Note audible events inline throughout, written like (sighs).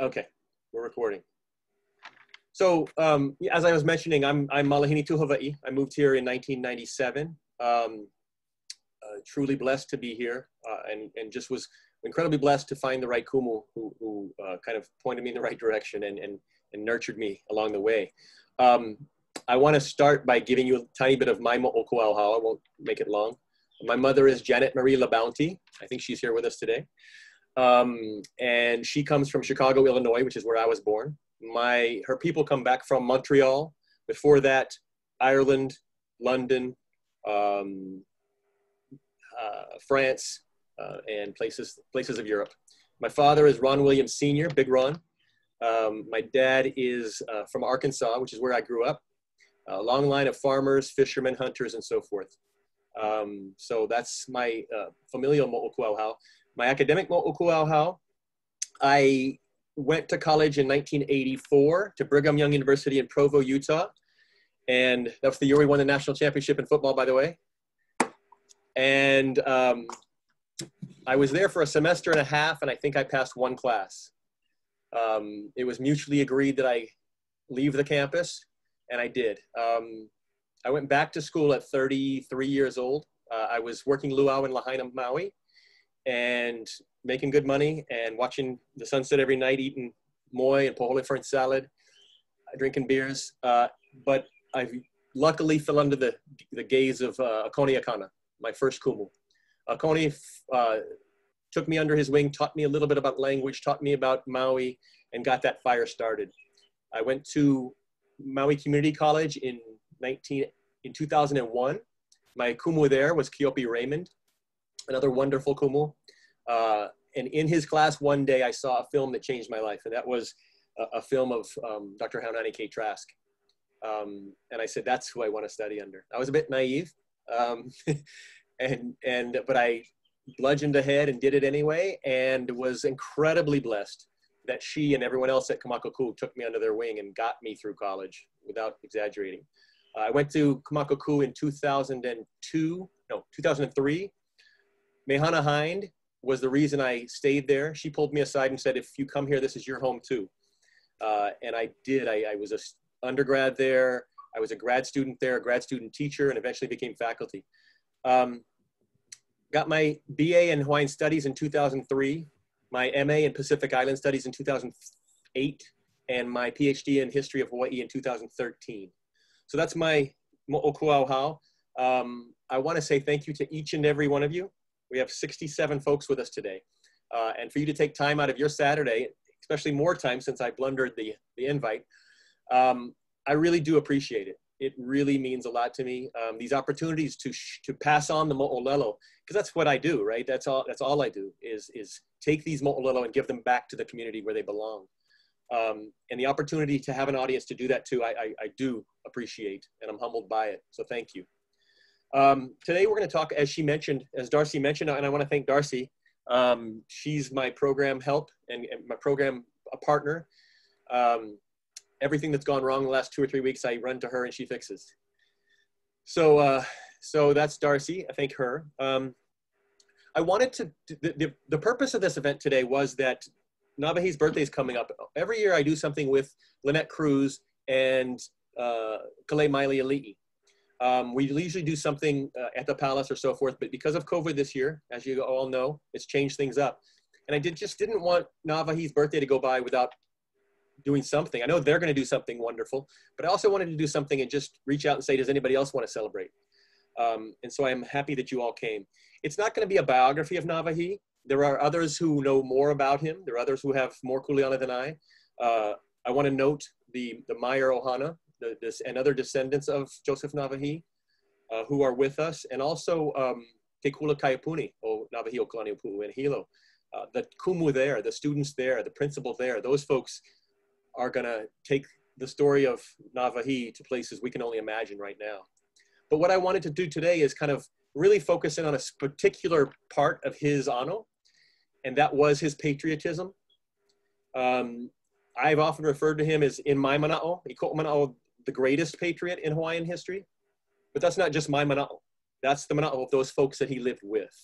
Okay, we're recording. So um, as I was mentioning, I'm, I'm Malahini Tuhava'i. I moved here in 1997. Um, uh, truly blessed to be here uh, and, and just was incredibly blessed to find the right kumu who, who uh, kind of pointed me in the right direction and, and, and nurtured me along the way. Um, I want to start by giving you a tiny bit of my mo'okuauhau. I won't make it long. My mother is Janet Marie LaBounty. I think she's here with us today. Um, and she comes from Chicago, Illinois, which is where I was born. My her people come back from Montreal. Before that, Ireland, London, um, uh, France, uh, and places places of Europe. My father is Ron Williams Sr., Big Ron. Um, my dad is uh, from Arkansas, which is where I grew up. A long line of farmers, fishermen, hunters, and so forth. Um, so that's my uh, familial mo'okuauhau. My academic mo'okuauhau, I went to college in 1984 to Brigham Young University in Provo, Utah. And that was the year we won the national championship in football, by the way. And um, I was there for a semester and a half, and I think I passed one class. Um, it was mutually agreed that I leave the campus, and I did. Um, I went back to school at 33 years old. Uh, I was working luau in Lahaina, Maui, and making good money and watching the sunset every night, eating moi and pohole fern salad, drinking beers. Uh, but I luckily fell under the, the gaze of uh, Akoni Akana, my first kumu. Akoni uh, took me under his wing, taught me a little bit about language, taught me about Maui, and got that fire started. I went to Maui Community College in 19 in 2001. My kumu there was Keopi Raymond, another wonderful kumu. Uh, and in his class one day, I saw a film that changed my life, and that was a, a film of um, Dr. Haunani K. Trask. Um, and I said, that's who I want to study under. I was a bit naive, um, (laughs) and and but I bludgeoned ahead and did it anyway, and was incredibly blessed that she and everyone else at Kamakoku took me under their wing and got me through college without exaggerating. Uh, I went to Kamakoku in 2002, no, 2003. Mehana Hind was the reason I stayed there. She pulled me aside and said, if you come here, this is your home too. Uh, and I did. I, I was a undergrad there. I was a grad student there, a grad student teacher, and eventually became faculty. Um, got my BA in Hawaiian Studies in 2003, my MA in Pacific Island Studies in 2008, and my PhD in History of Hawaii in 2013. So that's my mo'okuauhau. Um, I want to say thank you to each and every one of you. We have 67 folks with us today. Uh, and for you to take time out of your Saturday, especially more time since I blundered the, the invite, um, I really do appreciate it. It really means a lot to me. Um, these opportunities to, to pass on the mo'olelo, because that's what I do, right? That's all, that's all I do is, is take these mo'olelo and give them back to the community where they belong. Um, and the opportunity to have an audience to do that too, I, I, I do appreciate and I'm humbled by it. So thank you. Um, today we're going to talk, as she mentioned, as Darcy mentioned, and I want to thank Darcy. Um, she's my program help and, and my program a partner. Um, everything that's gone wrong the last two or three weeks, I run to her and she fixes. So, uh, so that's Darcy. I thank her. Um, I wanted to, the, the, the, purpose of this event today was that Nawahi's birthday is coming up. Every year I do something with Lynette Cruz and uh, Ka Lei Maile Ali'i. Um, we usually do something uh, at the palace or so forth, but because of COVID this year, as you all know, it's changed things up. And I did just didn't want Nawahi's birthday to go by without doing something. I know they're going to do something wonderful, but I also wanted to do something and just reach out and say, does anybody else want to celebrate? Um, and so I'm happy that you all came. It's not going to be a biography of Nawahi. There are others who know more about him. There are others who have more kuleana than I. Uh, I want to note the, the Meyer Ohana, the, this, and other descendants of Joseph Nawahi uh, who are with us, and also um, Te Kula Kaiapuni, o Nawahi o Kalaniupu and Hilo. Uh, the kumu there, the students there, the principal there, those folks are going to take the story of Nawahi to places we can only imagine right now. But what I wanted to do today is kind of really focus in on a particular part of his ano, and that was his patriotism. Um, I've often referred to him as in my mana'o, mana'o the greatest patriot in Hawaiian history. But that's not just my mana'o. That's the mana'o of those folks that he lived with.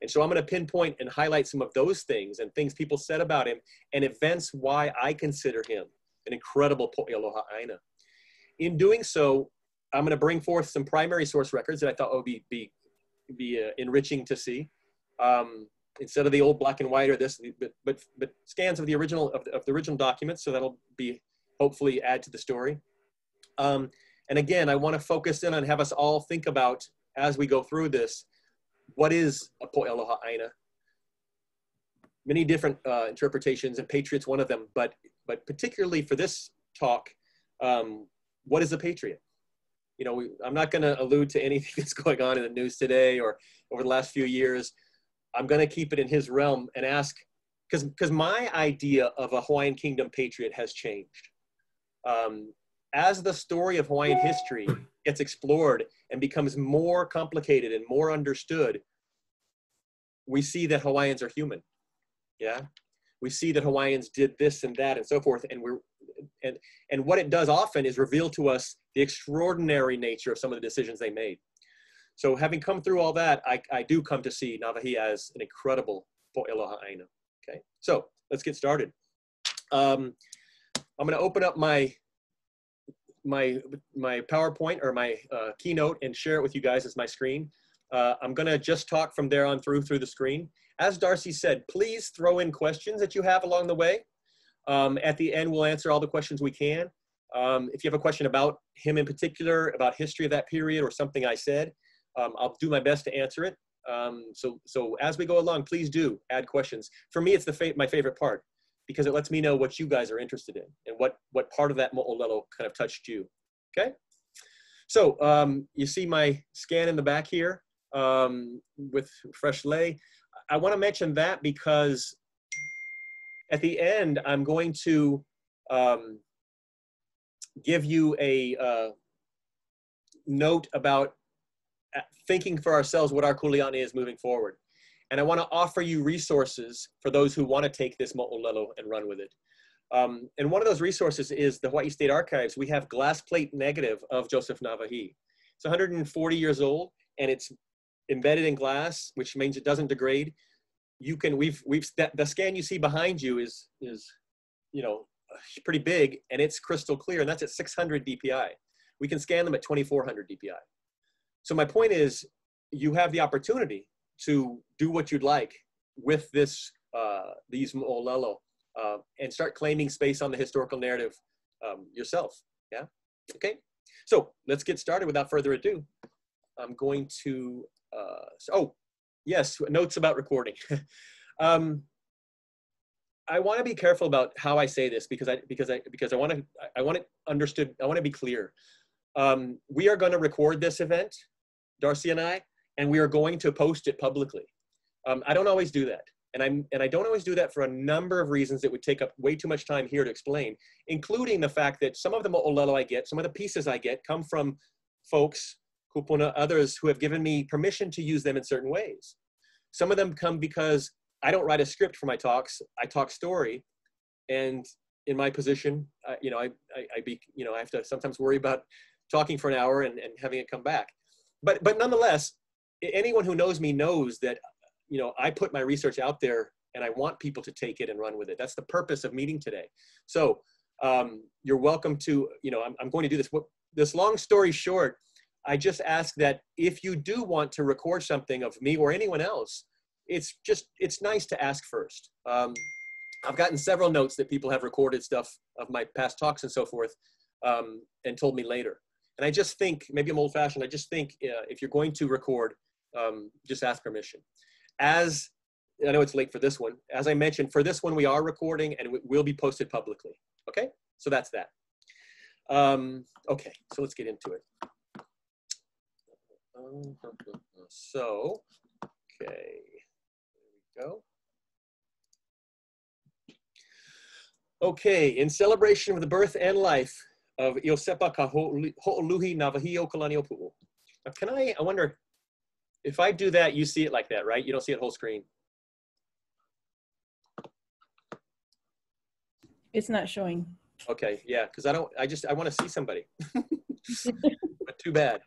And so I'm going to pinpoint and highlight some of those things and things people said about him and events why I consider him an incredible Po'eloha Aina. In doing so, I'm going to bring forth some primary source records that I thought would be, be, be uh, enriching to see. Um, instead of the old black and white or this, but, but, but scans of the original, of the, of the original documents. So that'll be hopefully add to the story. Um, and again, I want to focus in on have us all think about as we go through this, what is a Po'eloha Aina? Many different uh, interpretations, and Patriot's one of them, but, but particularly for this talk, um, what is a patriot? You know, we, I'm not going to allude to anything (laughs) that's going on in the news today or over the last few years. I'm going to keep it in his realm and ask, because because my idea of a Hawaiian Kingdom patriot has changed. Um, as the story of Hawaiian history gets explored and becomes more complicated and more understood, we see that Hawaiians are human. Yeah, we see that Hawaiians did this and that and so forth, and we're and and what it does often is reveal to us the extraordinary nature of some of the decisions they made. So having come through all that, I, I do come to see Nawahi as an incredible po'eloha aina. Okay, so let's get started. Um, I'm going to open up my my my PowerPoint or my uh, keynote and share it with you guys as my screen. Uh, I'm to just talk from there on through through the screen. As Darcy said, please throw in questions that you have along the way. Um, at the end, we'll answer all the questions we can. Um, if you have a question about him in particular, about history of that period or something I said, um, I'll do my best to answer it. Um, so, so as we go along, please do add questions. For me, it's the fa my favorite part because it lets me know what you guys are interested in and what, what part of that mo'olelo kind of touched you, okay? So um, you see my scan in the back here um, with fresh lay. I wanna mention that because at the end, I'm going to um, give you a uh, note about thinking for ourselves what our kuleana is moving forward. And I want to offer you resources for those who want to take this mo'olelo and run with it. Um, and one of those resources is the Hawaii State Archives. We have glass plate negative of Joseph Navahi. It's 140 years old and it's embedded in glass, which means it doesn't degrade. You can, we've, we've, the scan you see behind you is, is, you know, pretty big and it's crystal clear and that's at 600 DPI. We can scan them at 2400 DPI. So my point is, you have the opportunity to do what you'd like with this uh, these mo'olelo uh, and start claiming space on the historical narrative um, yourself. Yeah. Okay. So let's get started. Without further ado, I'm going to. Uh, oh, yes, notes about recording. (laughs) um, I want to be careful about how I say this because I because I because I want to I want it understood. I want to be clear. Um, we are going to record this event Darcy and I, and we are going to post it publicly. Um, I don't always do that. And, I'm, and I don't always do that for a number of reasons that would take up way too much time here to explain, including the fact that some of the mo'olelo I get, some of the pieces I get come from folks, kupuna, others who have given me permission to use them in certain ways. Some of them come because I don't write a script for my talks. I talk story. And in my position, uh, you know, I, I, I, be, you know, I have to sometimes worry about talking for an hour and, and having it come back but but nonetheless, anyone who knows me knows that you know I put my research out there and I want people to take it and run with it. That's the purpose of meeting today. So um, you're welcome to you know I'm, I'm going to do this. This long story short, I just ask that if you do want to record something of me or anyone else, it's just it's nice to ask first. Um, I've gotten several notes that people have recorded stuff of my past talks and so forth, um, and told me later. And I just think, maybe I'm old fashioned, I just think uh, if you're going to record, um, just ask permission. As, I know it's late for this one, as I mentioned, for this one we are recording and it will be posted publicly. Okay, so that's that. Um, okay, so let's get into it. So, okay, there we go. Okay, in celebration of the birth and life of Iosepa ka ho'oluhi Navahio Kalaniopuu. Now, can I, I wonder, if I do that, you see it like that, right? You don't see it whole screen. It's not showing. Okay, yeah, because I don't, I just, I want to see somebody. (laughs) (laughs) but too bad.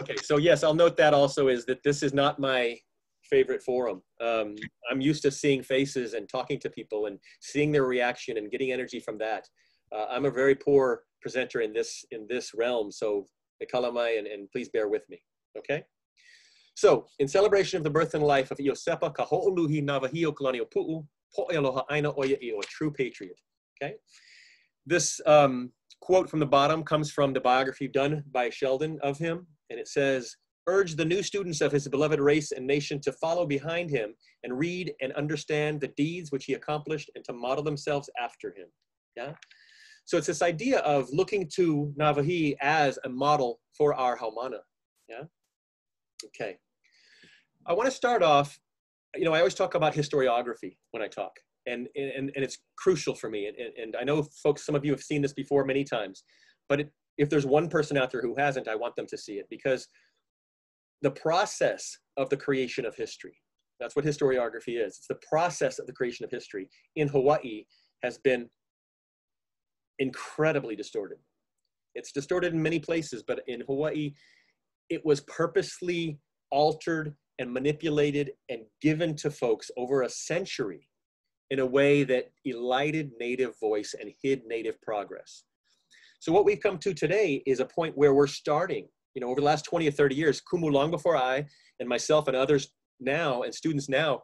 Okay, so yes, I'll note that also is that this is not my favorite forum. Um, I'm used to seeing faces and talking to people and seeing their reaction and getting energy from that. Uh, I'm a very poor presenter in this in this realm, so kalamai and, and please bear with me. Okay. So, in celebration of the birth and life of Iosepa Kaho'oluhi Navahio Kalani Pu'u, Po'eloha Aina Oya a true patriot. Okay. This um, quote from the bottom comes from the biography done by Sheldon of him, and it says, urge the new students of his beloved race and nation to follow behind him and read and understand the deeds which he accomplished and to model themselves after him. Yeah. So it's this idea of looking to Nawahi as a model for our Haumana. Yeah. Okay. I want to start off, you know, I always talk about historiography when I talk, and, and, and it's crucial for me. And, and I know folks, some of you have seen this before many times, but it, if there's one person out there who hasn't, I want them to see it because the process of the creation of history. That's what historiography is. It's the process of the creation of history in Hawaii has been incredibly distorted. It's distorted in many places, but in Hawaii, it was purposely altered and manipulated and given to folks over a century in a way that elided native voice and hid native progress. So what we've come to today is a point where we're starting you know, over the last 20 or 30 years, Kumu long before I and myself and others now and students now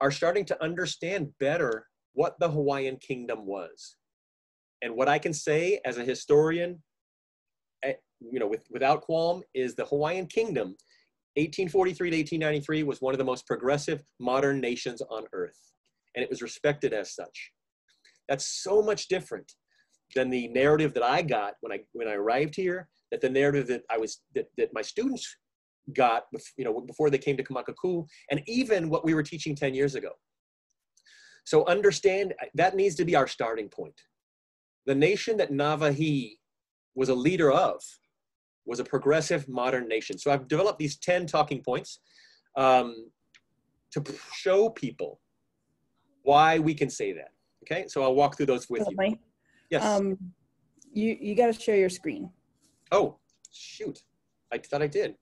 are starting to understand better what the Hawaiian kingdom was. And what I can say as a historian, eh, you know, with, without qualm, is the Hawaiian kingdom, 1843 to 1893, was one of the most progressive modern nations on earth. And it was respected as such. That's so much different than the narrative that I got when I, when I arrived here that the narrative that I was that, that my students got you know before they came to Kamakaku and even what we were teaching 10 years ago. So understand uh, that needs to be our starting point. The nation that Nawahi was a leader of was a progressive modern nation. So I've developed these 10 talking points um, to show people why we can say that. Okay, so I'll walk through those with you. Yes. Um, you you got to share your screen. Oh, shoot. I thought I did.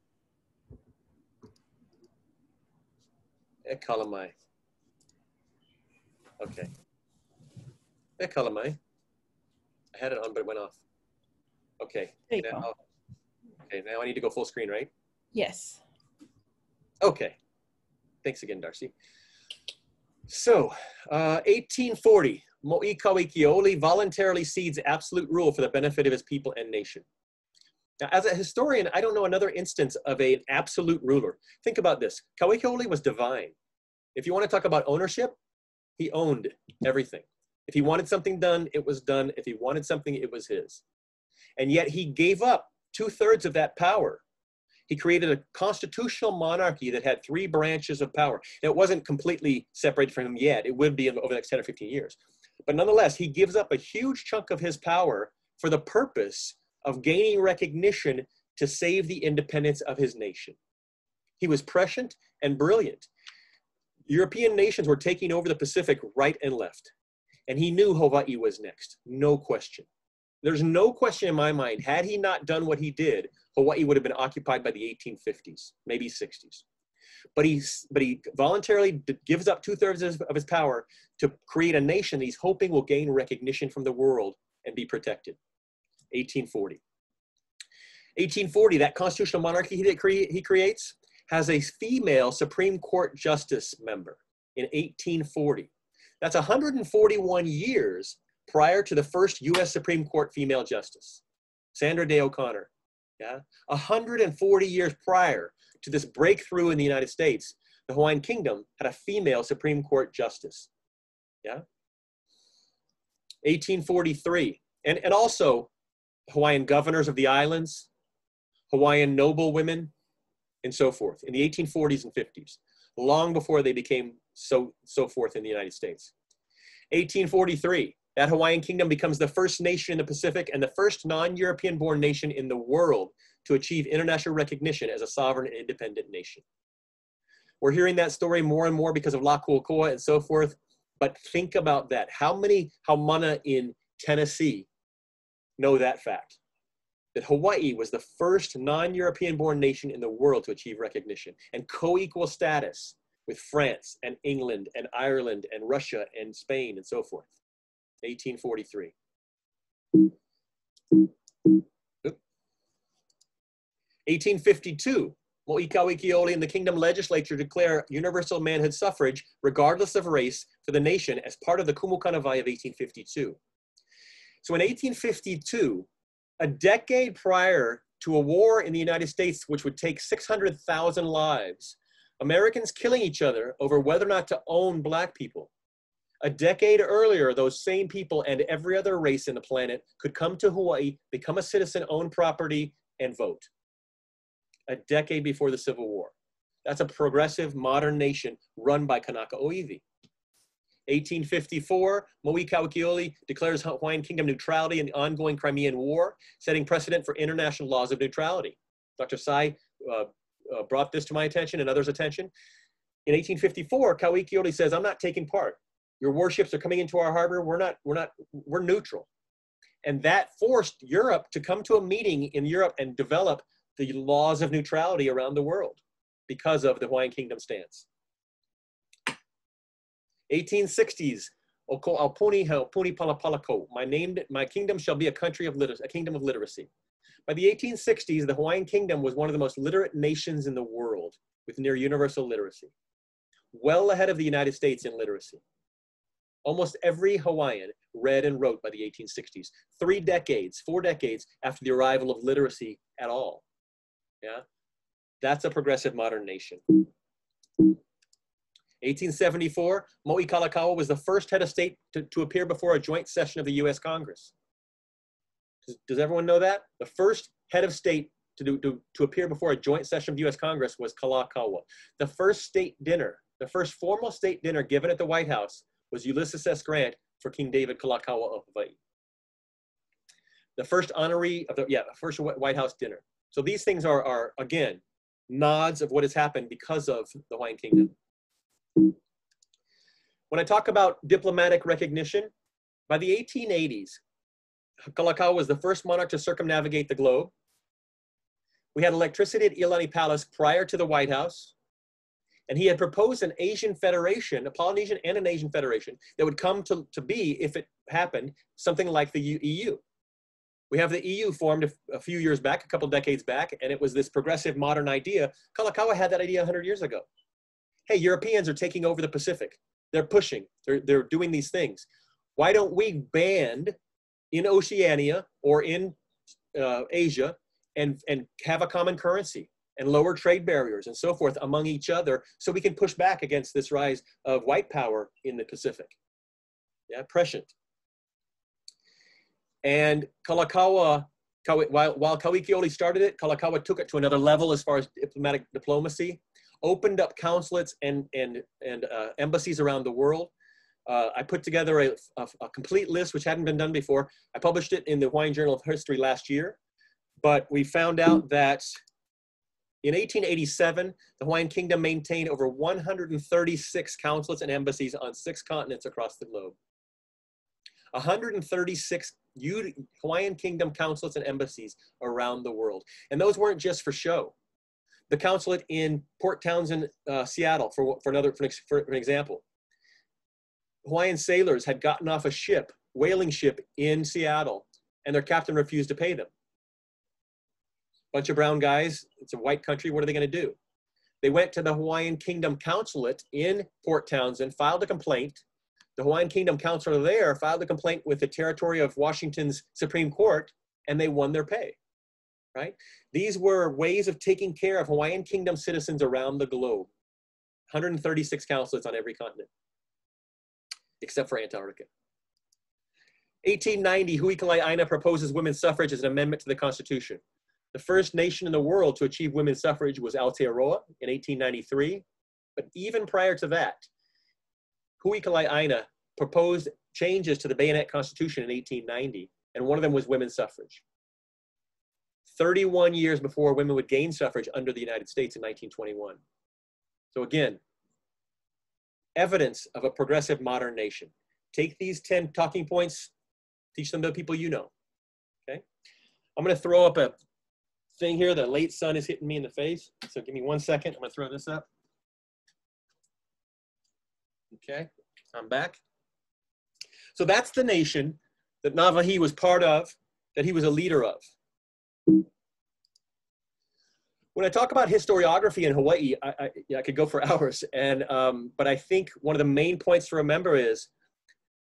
Ekalamai. Okay. Ekalamai. I had it on, but it went off. Okay. Now, okay, now I need to go full screen, right? Yes. Okay. Thanks again, Darcy. So, uh, 1840, Mo'i Kauikeaouli voluntarily cedes absolute rule for the benefit of his people and nation. Now, as a historian, I don't know another instance of an absolute ruler. Think about this. Kauikeaouli was divine. If you want to talk about ownership, he owned everything. If he wanted something done, it was done. If he wanted something, it was his. And yet he gave up two thirds of that power. He created a constitutional monarchy that had three branches of power. it wasn't completely separated from him yet. It would be over the next 10 or 15 years. But nonetheless, he gives up a huge chunk of his power for the purpose of gaining recognition to save the independence of his nation. He was prescient and brilliant. European nations were taking over the Pacific right and left, and he knew Hawaii was next, no question. There's no question in my mind, had he not done what he did, Hawaii would have been occupied by the 1850s, maybe 60s. But he, but he voluntarily gives up two thirds of his power to create a nation he's hoping will gain recognition from the world and be protected. 1840. 1840, that constitutional monarchy he, cre- he creates has a female Supreme Court justice member in 1840. That's 141 years prior to the first US Supreme Court female justice, Sandra Day O'Connor. Yeah, 140 years prior to this breakthrough in the United States, the Hawaiian Kingdom had a female Supreme Court justice. Yeah. 1843. And, and also, Hawaiian governors of the islands, Hawaiian noble women, and so forth in the 1840s and 50s, long before they became so, so forth in the United States. 1843, that Hawaiian kingdom becomes the first nation in the Pacific and the first non-European born nation in the world to achieve international recognition as a sovereign and independent nation. We're hearing that story more and more because of La Kuakoa and so forth, but think about that. How many Haumana in Tennessee know that fact that Hawaii was the first non European born nation in the world to achieve recognition and co equal status with France and England and Ireland and Russia and Spain and so forth. 1843. 1852, Mo'ikawikioli and the kingdom legislature declare universal manhood suffrage, regardless of race, for the nation as part of the Kumukanavai of 1852. So in 1852, a decade prior to a war in the United States, which would take 600,000 lives, Americans killing each other over whether or not to own black people. A decade earlier, those same people and every other race in the planet could come to Hawaii, become a citizen, own property, and vote. A decade before the Civil War. That's a progressive modern nation run by Kanaka Oiwi. 1854, Mo'i Kauikeaouli declares Hawaiian Kingdom neutrality in the ongoing Crimean War, setting precedent for international laws of neutrality. Dr. Sai uh, uh, brought this to my attention and others' attention. In 1854, Kauikeaouli says, I'm not taking part. Your warships are coming into our harbor. We're not, we're not, we're neutral. And that forced Europe to come to a meeting in Europe and develop the laws of neutrality around the world because of the Hawaiian Kingdom stance. 1860s, Oko Alpuni Alpuni Palapalako. My name, my kingdom shall be a country of literacy, a kingdom of literacy. By the 1860s, the Hawaiian Kingdom was one of the most literate nations in the world with near universal literacy, well ahead of the United States in literacy. Almost every Hawaiian read and wrote by the 1860s, three decades, four decades after the arrival of literacy at all. Yeah, that's a progressive modern nation. 1874, Mo'i Kalakaua was the first head of state to, to appear before a joint session of the US Congress. Does, does everyone know that? The first head of state to, do, to, to appear before a joint session of the US Congress was Kalakaua. The first state dinner, the first formal state dinner given at the White House was Ulysses S. Grant for King David Kalakaua of Hawaii. The first honoree of the, yeah, first White House dinner. So these things are, are again, nods of what has happened because of the Hawaiian Kingdom. When I talk about diplomatic recognition, by the 1880s, Kalakaua was the first monarch to circumnavigate the globe. We had electricity at Iolani Palace prior to the White House. And he had proposed an Asian federation, a Polynesian and an Asian federation, that would come to, to be, if it happened, something like the EU. We have the EU formed a, few years back, a couple decades back, and it was this progressive modern idea. Kalakaua had that idea 100 years ago. Hey, Europeans are taking over the Pacific. They're pushing, they're, they're doing these things. Why don't we band in Oceania or in uh, Asia and, and have a common currency and lower trade barriers and so forth among each other so we can push back against this rise of white power in the Pacific. Yeah, prescient. And Kalakaua, while, while Kauikeaouli started it, Kalakaua took it to another level as far as diplomatic diplomacy, opened up consulates and, and, and uh, embassies around the world, uh, I put together a, a, a, complete list, which hadn't been done before. I published it in the Hawaiian Journal of History last year, but we found out that in 1887, the Hawaiian Kingdom maintained over 136 consulates and embassies on six continents across the globe. 136 Hawaiian Kingdom consulates and embassies around the world. And those weren't just for show. The consulate in Port Townsend, uh, Seattle, for, for another for, for an example, Hawaiian sailors had gotten off a ship, whaling ship in Seattle, and their captain refused to pay them. Bunch of brown guys, it's a white country, what are they going to do? They went to the Hawaiian Kingdom Consulate in Port Townsend, filed a complaint. The Hawaiian Kingdom Consulate there filed a complaint with the territory of Washington's Supreme Court, and they won their pay. Right? These were ways of taking care of Hawaiian Kingdom citizens around the globe. 136 consulates on every continent except for Antarctica. 1890, Hui Kalai'aina proposes women's suffrage as an amendment to the Constitution. The first nation in the world to achieve women's suffrage was Aotearoa in 1893. But even prior to that, Hui Kalai'aina proposed changes to the Bayonet Constitution in 1890, and one of them was women's suffrage. 31 years before women would gain suffrage under the United States in 1921. So again, evidence of a progressive modern nation. Take these 10 talking points, teach them to people you know. Okay? I'm going to throw up a thing here. The late sun is hitting me in the face. So give me one second. I'm to throw this up. Okay, I'm back. So that's the nation that Nawahi was part of, that he was a leader of. When I talk about historiography in Hawaii, I, I, I could go for (laughs) hours, and um, but I think one of the main points to remember is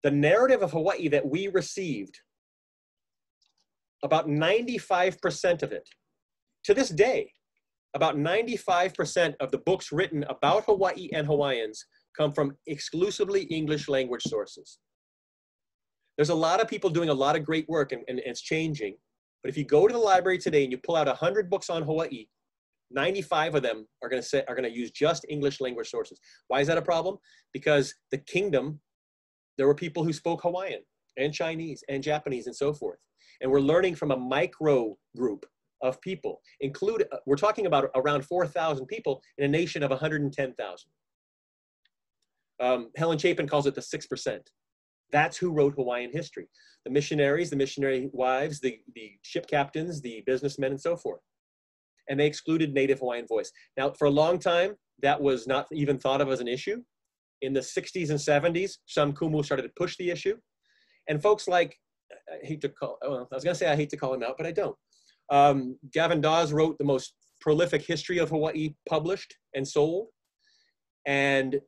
the narrative of Hawaii that we received. About 95% of it, to this day, about 95% of the books written about Hawaii and Hawaiians come from exclusively English language sources. There's a lot of people doing a lot of great work and, and it's changing. But if you go to the library today and you pull out 100 books on Hawaii, 95 of them are going to say are going to use just English language sources. Why is that a problem? Because the kingdom, there were people who spoke Hawaiian and Chinese and Japanese and so forth. And we're learning from a micro group of people. Include we're talking about around 4,000 people in a nation of 110,000. Um, Helen Chapin calls it the 6%. That's who wrote Hawaiian history. The missionaries, the missionary wives, the, the ship captains, the businessmen, and so forth. And they excluded Native Hawaiian voice. Now, for a long time, that was not even thought of as an issue. In the 60s and 70s, some Kumu started to push the issue. And folks like, I hate to call, well, I was going to say I hate to call him out, but I don't. Um, Gavan Daws wrote the most prolific history of Hawaii published and sold. And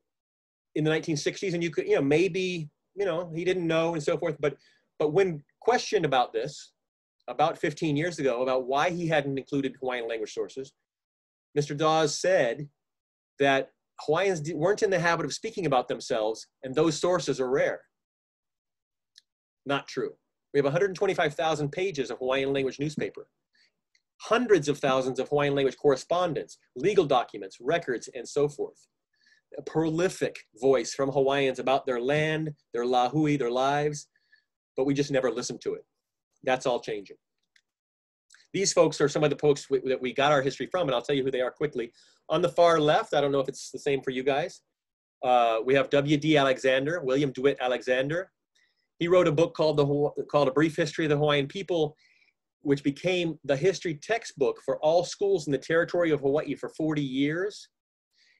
in the 1960s, and you could, you know, maybe, you know, he didn't know and so forth. But, but when questioned about this, about 15 years ago, about why he hadn't included Hawaiian language sources, Mr. Dawes said that Hawaiians weren't in the habit of speaking about themselves, and those sources are rare. Not true. We have 125,000 pages of Hawaiian language newspaper, hundreds of thousands of Hawaiian language correspondence, legal documents, records, and so forth a prolific voice from Hawaiians about their land, their lahui, their lives, but we just never listened to it. That's all changing. These folks are some of the folks we, that we got our history from, and I'll tell you who they are quickly. On the far left, I don't know if it's the same for you guys. Uh, we have W.D. Alexander, William DeWitt Alexander. He wrote a book called the called A Brief History of the Hawaiian People, which became the history textbook for all schools in the territory of Hawaii for 40 years.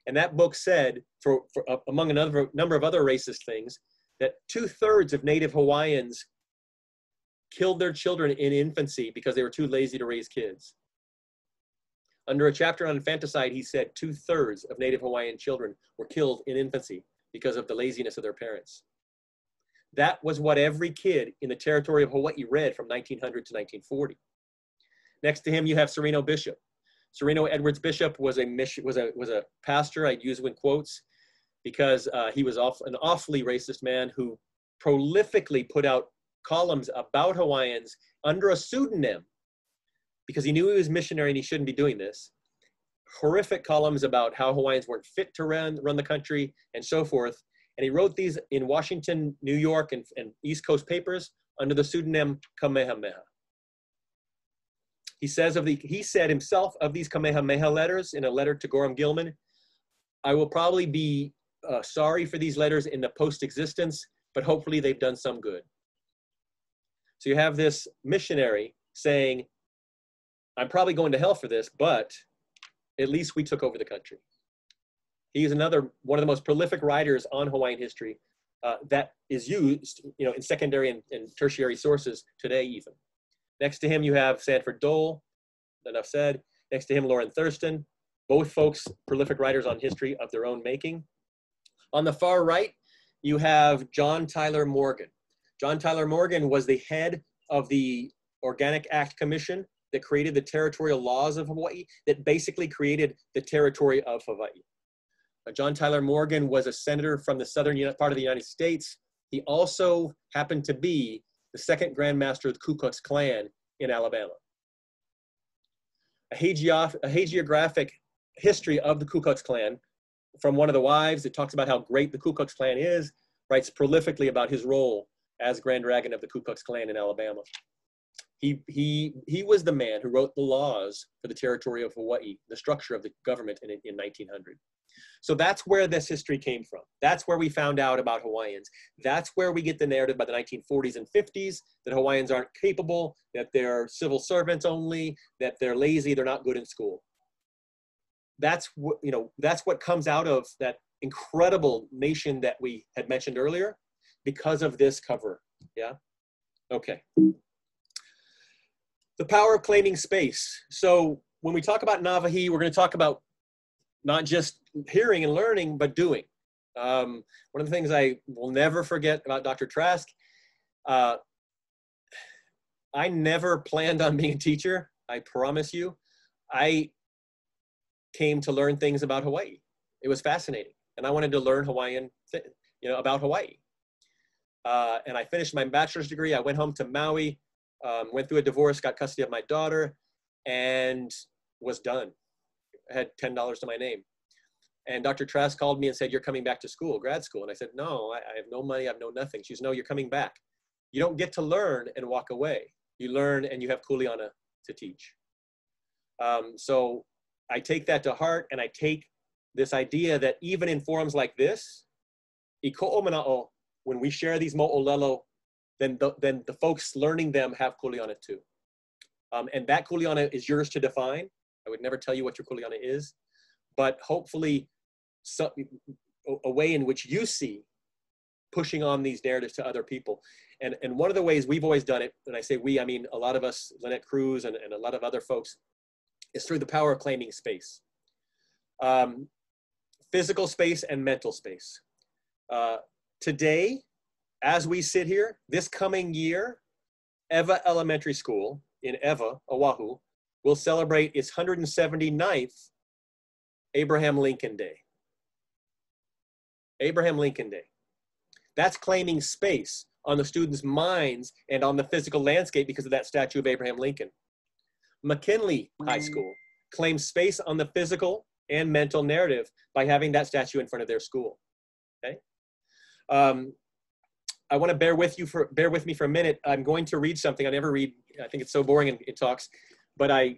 And that book said, for, for uh, among another number of other racist things, that two thirds of Native Hawaiians killed their children in infancy because they were too lazy to raise kids. Under a chapter on infanticide, he said two thirds of Native Hawaiian children were killed in infancy because of the laziness of their parents. That was what every kid in the territory of Hawaii read from 1900 to 1940. Next to him, you have Sereno Bishop. Sereno Edwards Bishop was a was a was a pastor. I'd use in quotes because uh, he was off, an awfully racist man who prolifically put out columns about Hawaiians under a pseudonym because he knew he was missionary and he shouldn't be doing this. Horrific columns about how Hawaiians weren't fit to run run the country and so forth. And he wrote these in Washington, New York, and, and East Coast papers under the pseudonym Kamehameha. He says of the he said himself of these Kamehameha letters in a letter to Gorham Gilman, I will probably be uh, sorry for these letters in the post-existence, but hopefully they've done some good. So you have this missionary saying, I'm probably going to hell for this, but at least we took over the country. He's another one of the most prolific writers on Hawaiian history uh, that is used, you know, in secondary and, and tertiary sources today even. Next to him, you have Sanford Dole, enough said. Next to him, Lorrin Thurston, both folks prolific writers on history of their own making. On the far right, you have John Tyler Morgan. John Tyler Morgan was the head of the Organic Act Commission that created the territorial laws of Hawaii, that basically created the territory of Hawaii. John Tyler Morgan was a senator from the southern part of the United States. He also happened to be the second Grand Master of the Ku Klux Klan in Alabama. A, hagiograph a hagiographic history of the Ku Klux Klan from one of the wives that talks about how great the Ku Klux Klan is, writes prolifically about his role as Grand Dragon of the Ku Klux Klan in Alabama. He, he, he was the man who wrote the laws for the territory of Hawaii, the structure of the government in, in 1900. So that's where this history came from. That's where we found out about Hawaiians. That's where we get the narrative by the 1940s and 50s that Hawaiians aren't capable, that they're civil servants only, that they're lazy, they're not good in school. That's what, you know, that's what comes out of that incredible nation that we had mentioned earlier because of this cover. Yeah? Okay. The power of claiming space. So when we talk about Navahi, we're going to talk about not just hearing and learning, but doing. Um, one of the things I will never forget about Dr. Trask, uh, I never planned on being a teacher. I promise you. I came to learn things about Hawaii. It was fascinating, and I wanted to learn Hawaiian, you know, about Hawaii. Uh, and I finished my bachelor's degree. I went home to Maui, um, went through a divorce, got custody of my daughter, and was done. I had ten dollars to my name. And Dr. Trask called me and said, "You're coming back to school, grad school." And I said, "No, I, I have no money. I have no nothing." She says, "No, you're coming back. You don't get to learn and walk away. You learn and you have kuleana to teach." Um, so I take that to heart, and I take this idea that even in forums like this, when we share these mo'olelo, then the, then the folks learning them have kuleana too. Um, and that kuleana is yours to define. I would never tell you what your kuleana is, but hopefully so, a way in which you see pushing on these narratives to other people. And, and one of the ways we've always done it, and I say we, I mean a lot of us, Lynette Cruz and, and a lot of other folks, is through the power of claiming space. Um, physical space and mental space. Uh, today, as we sit here, this coming year, Ewa Elementary School in Ewa, Oahu, will celebrate its 179th Abraham Lincoln Day. Abraham Lincoln Day. That's claiming space on the students' minds and on the physical landscape because of that statue of Abraham Lincoln. McKinley High. School claims space on the physical and mental narrative by having that statue in front of their school. Okay. Um, I want to bear with you for bear with me for a minute. I'm going to read something I never read. I think it's so boring in, in talks, but I,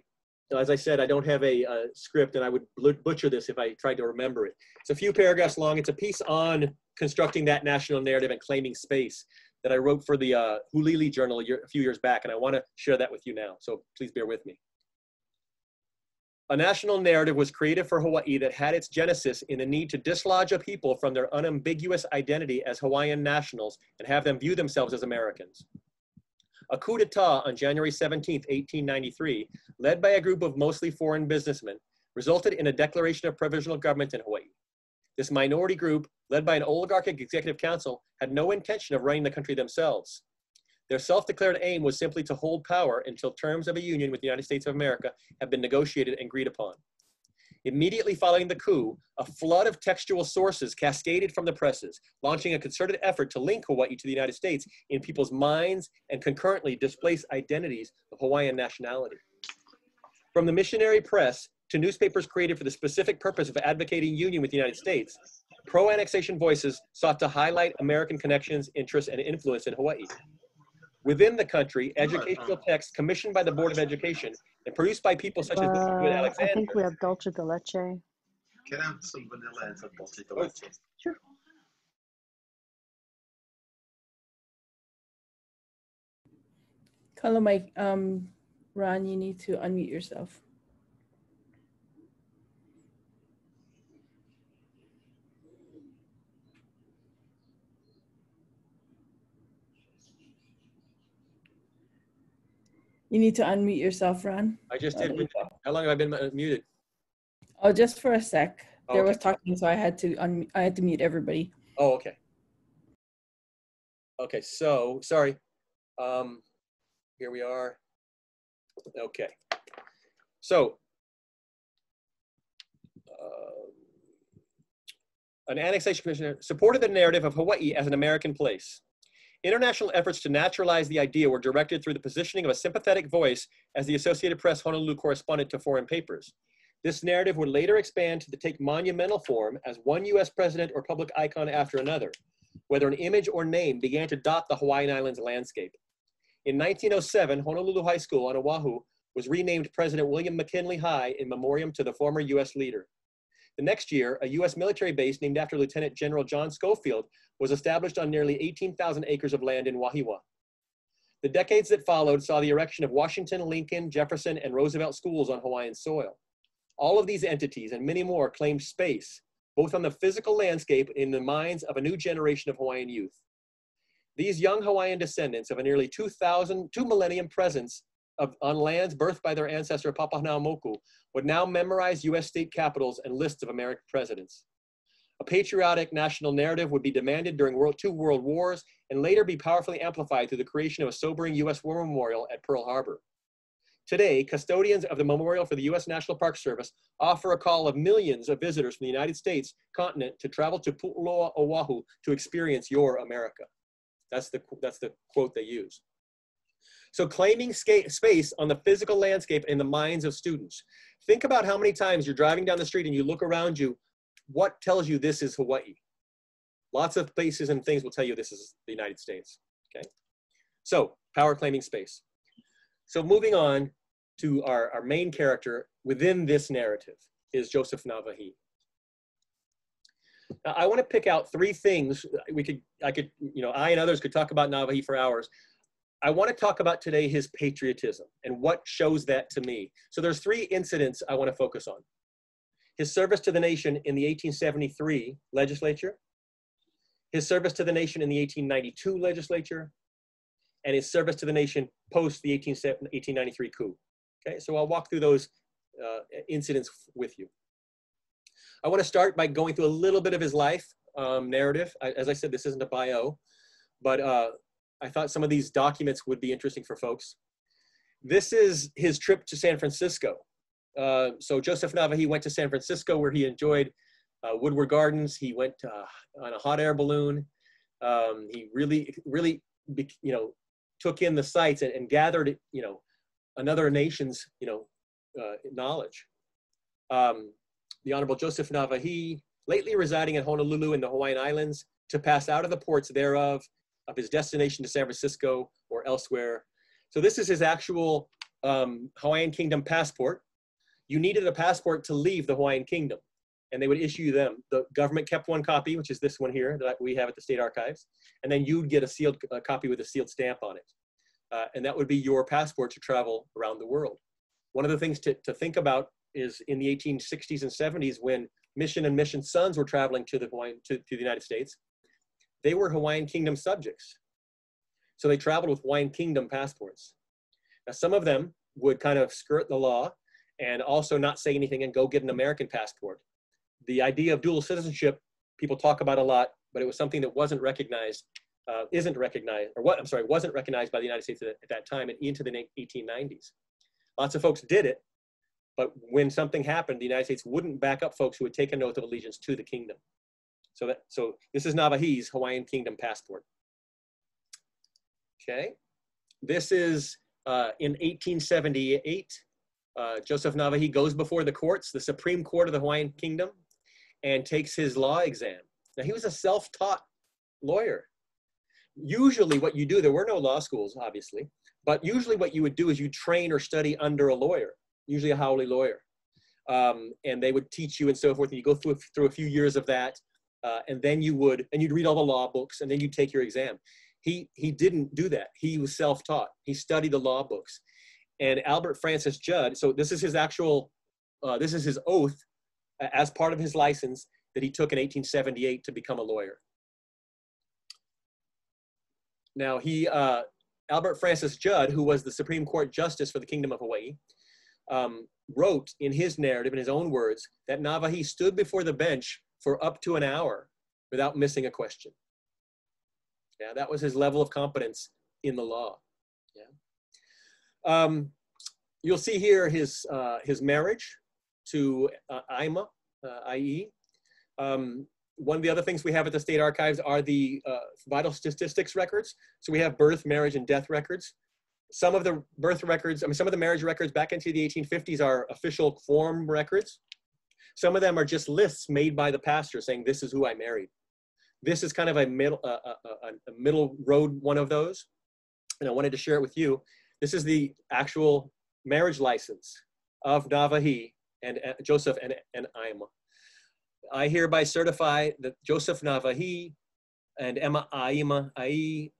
as I said, I don't have a, a script, and I would butcher this if I tried to remember it. It's a few paragraphs long. It's a piece on constructing that national narrative and claiming space that I wrote for the uh, Hulili Journal a, year, a few years back, and I want to share that with you now. So please bear with me. A national narrative was created for Hawaii that had its genesis in the need to dislodge a people from their unambiguous identity as Hawaiian nationals and have them view themselves as Americans. A coup d'etat on January 17, 1893, led by a group of mostly foreign businessmen, resulted in a declaration of provisional government in Hawaii. This minority group, led by an oligarchic executive council, had no intention of running the country themselves. Their self-declared aim was simply to hold power until terms of a union with the United States of America have been negotiated and agreed upon. Immediately following the coup, a flood of textual sources cascaded from the presses, launching a concerted effort to link Hawaii to the United States in people's minds and concurrently displace identities of Hawaiian nationality. From the missionary press to newspapers created for the specific purpose of advocating union with the United States, pro-annexation voices sought to highlight American connections, interests, and influence in Hawaii within the country, educational texts commissioned by the Board of Education and produced by people such as uh, Alexander. I think we have dulce de leche. Can I have some vanilla and some dulce de leche? Sure. Hello, Mike. Um, Ron, you need to unmute yourself. You need to unmute yourself, Ron. I just did. How long have I been muted? Oh, just for a sec. Oh, there okay. was talking, so I had to un- I had to mute everybody. Oh, okay. Okay, so sorry. Um, here we are. Okay. So, uh, an annexation commissioner supported the narrative of Hawaii as an American place. International efforts to naturalize the idea were directed through the positioning of a sympathetic voice as the Associated Press Honolulu correspondent to foreign papers. This narrative would later expand to take monumental form as one US president or public icon after another, whether an image or name began to dot the Hawaiian Islands landscape. In 1907, Honolulu High School on Oahu was renamed President William McKinley High in memoriam to the former US leader. The next year, a US military base named after Lieutenant General John Schofield was established on nearly 18,000 acres of land in Wahiawa. The decades that followed saw the erection of Washington, Lincoln, Jefferson, and Roosevelt schools on Hawaiian soil. All of these entities and many more claimed space both on the physical landscape and in the minds of a new generation of Hawaiian youth. These young Hawaiian descendants of a nearly 2,000, two millennium presence of, on lands birthed by their ancestor Papahanaumoku would now memorize US state capitals and lists of American presidents. A patriotic national narrative would be demanded during world, two world wars and later be powerfully amplified through the creation of a sobering US War Memorial at Pearl Harbor. Today, custodians of the Memorial for the U.S. National Park Service offer a call of millions of visitors from the United States continent to travel to Pu'uloa, Oahu to experience your America. That's the, that's the quote they use. So claiming space on the physical landscape in the minds of students. Think about how many times you're driving down the street and you look around you, what tells you this is Hawaii? Lots of places and things will tell you this is the United States, okay? So power claiming space. So moving on to our, our main character within this narrative is Joseph Nawahi. Now, I want to pick out three things. We could, I could, you know, I and others could talk about Nawahi for hours. I want to talk about today his patriotism and what shows that to me. So there's three incidents I want to focus on. His service to the nation in the 1873 legislature, his service to the nation in the 1892 legislature, and his service to the nation post the 18, 1893 coup. Okay, so I'll walk through those uh, incidents with you. I want to start by going through a little bit of his life um, narrative. I, as I said, this isn't a bio, but uh, I thought some of these documents would be interesting for folks. This is his trip to San Francisco. Uh, so Joseph Nawahi went to San Francisco where he enjoyed uh, Woodward Gardens. He went uh, on a hot air balloon. Um, he really, really, you know, took in the sights and, and gathered, you know, another nation's, you know, uh, knowledge. Um, the Honorable Joseph Nawahi, lately residing in Honolulu in the Hawaiian Islands, to pass out of the ports thereof of his destination to San Francisco or elsewhere. So this is his actual um, Hawaiian Kingdom passport. You needed a passport to leave the Hawaiian Kingdom, and they would issue them. The government kept one copy, which is this one here that we have at the State Archives, and then you'd get a sealed a copy with a sealed stamp on it. Uh, and that would be your passport to travel around the world. One of the things to, to think about is in the 1860s and 70s when Mission and Mission Sons were traveling to the, Hawaiian, to, to the United States, they were Hawaiian Kingdom subjects. So they traveled with Hawaiian Kingdom passports. Now, some of them would kind of skirt the law and also not say anything and go get an American passport. The idea of dual citizenship, people talk about a lot, but it was something that wasn't recognized uh, isn't recognized, or what, I'm sorry, wasn't recognized by the United States at, at that time and into the 1890s. Lots of folks did it, but when something happened, the United States wouldn't back up folks who would take an oath of allegiance to the kingdom. So, that, so this is Nawahi's Hawaiian Kingdom passport. Okay, this is uh, in 1878. Uh, Joseph Nawahi goes before the courts, the Supreme Court of the Hawaiian Kingdom, and takes his law exam. Now, he was a self-taught lawyer usually what you do, there were no law schools, obviously, but usually what you would do is you train or study under a lawyer, usually a haole lawyer. Um, and they would teach you and so forth. And you go through, through a few years of that. Uh, and then you would, and you'd read all the law books and then you'd take your exam. He, he didn't do that. He was self-taught. He studied the law books. And Albert Francis Judd, so this is his actual, uh, this is his oath as part of his license that he took in 1878 to become a lawyer. Now he, uh, Albert Francis Judd, who was the Supreme Court Justice for the Kingdom of Hawaii, um, wrote in his narrative, in his own words, that Nawahi stood before the bench for up to an hour without missing a question. Yeah, that was his level of competence in the law. Yeah. Um, you'll see here his, uh, his marriage to uh, Ima, uh, IE. Um, one of the other things we have at the state archives are the uh, vital statistics records. So we have birth, marriage, and death records. Some of the birth records, I mean, some of the marriage records back into the 1850s are official form records. Some of them are just lists made by the pastor saying, this is who I married. This is kind of a middle, uh, a, a middle road one of those. And I wanted to share it with you. This is the actual marriage license of Nawahi and uh, Joseph and, and Ima. I hereby certify that Joseph Nawahi and Emma Aima Ai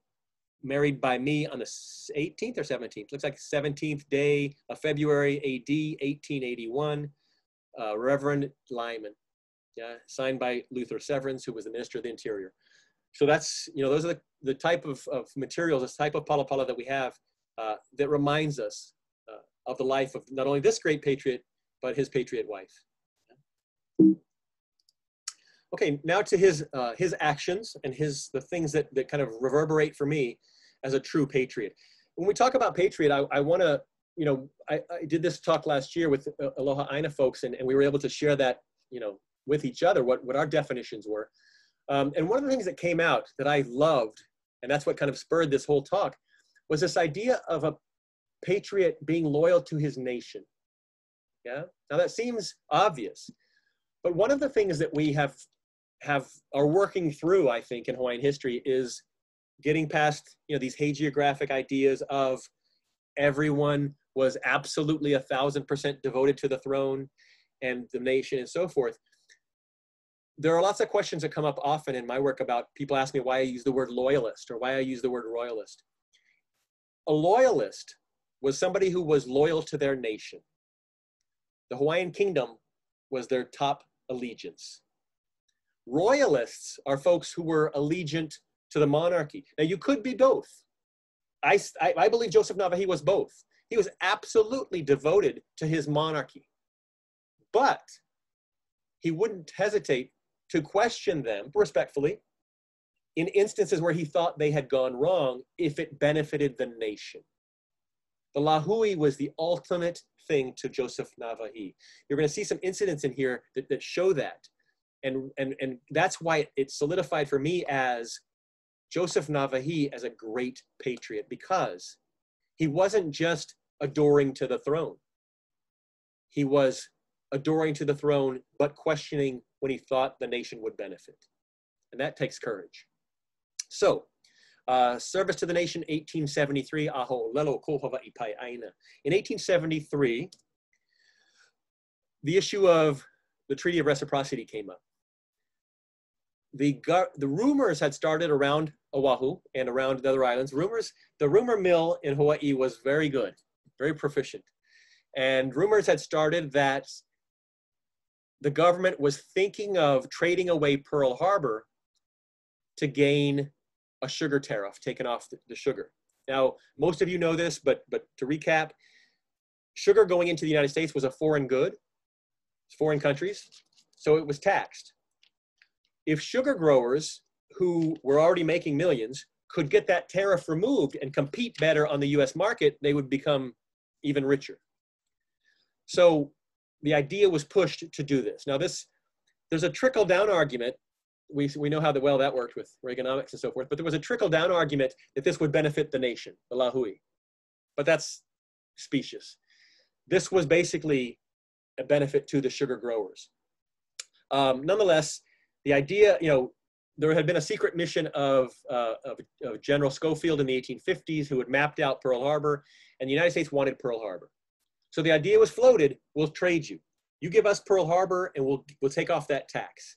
married by me on the 18th or 17th. Looks like 17th day of February AD 1881. Uh, Reverend Lyman. yeah, signed by Luther Severance, who was the Minister of the Interior. So that's, you know, those are the, the type of, of materials, this type of pala pala that we have uh, that reminds us uh, of the life of not only this great patriot, but his patriot wife. Okay, now to his, uh, his actions and his, the things that, that kind of reverberate for me as a true patriot. When we talk about patriot, I, I want to, you know, I, I, did this talk last year with uh, Aloha Aina folks, and, and we were able to share that, you know, with each other, what, what our definitions were. Um, and one of the things that came out that I loved, and that's what kind of spurred this whole talk, was this idea of a patriot being loyal to his nation. Yeah. Now that seems obvious, but one of the things that we have have are working through, I think, in Hawaiian history is getting past you know these hagiographic ideas of everyone was absolutely a thousand percent devoted to the throne and the nation and so forth. There are lots of questions that come up often in my work about people ask me why I use the word loyalist or why I use the word royalist. A loyalist was somebody who was loyal to their nation. The Hawaiian kingdom was their top allegiance. Royalists are folks who were allegiant to the monarchy. Now, you could be both. I, I, I believe Joseph Nawahi was both. He was absolutely devoted to his monarchy. But he wouldn't hesitate to question them respectfully in instances where he thought they had gone wrong if it benefited the nation. The Lahui was the ultimate thing to Joseph Nawahi. You're going to see some incidents in here that, that show that. And, and, and that's why it solidified for me as Joseph Nawahi as a great patriot because he wasn't just adoring to the throne. He was adoring to the throne, but questioning when he thought the nation would benefit. And that takes courage. So, uh, service to the nation, 1873, aho lelo ipai aina. In 1873, the issue of the Treaty of Reciprocity came up. The, the rumors had started around Oahu and around the other islands. Rumors, the rumor mill in Hawaii was very good, very proficient. And rumors had started that the government was thinking of trading away Pearl Harbor to gain a sugar tariff taken off the, the sugar. Now, most of you know this, but, but to recap, sugar going into the United States was a foreign good, foreign countries, so it was taxed. If sugar growers who were already making millions could get that tariff removed and compete better on the US market, they would become even richer. So the idea was pushed to do this. Now this, there's a trickle down argument we, we know how the, well that worked with Reaganomics and so forth, but there was a trickle down argument that this would benefit the nation, the Lahui. But that's specious. This was basically a benefit to the sugar growers. Um, nonetheless, the idea, you know, there had been a secret mission of, uh, of, of, General Schofield in the 1850s who had mapped out Pearl Harbor, and the United States wanted Pearl Harbor. So the idea was floated, we'll trade you. You give us Pearl Harbor and we'll, we'll take off that tax.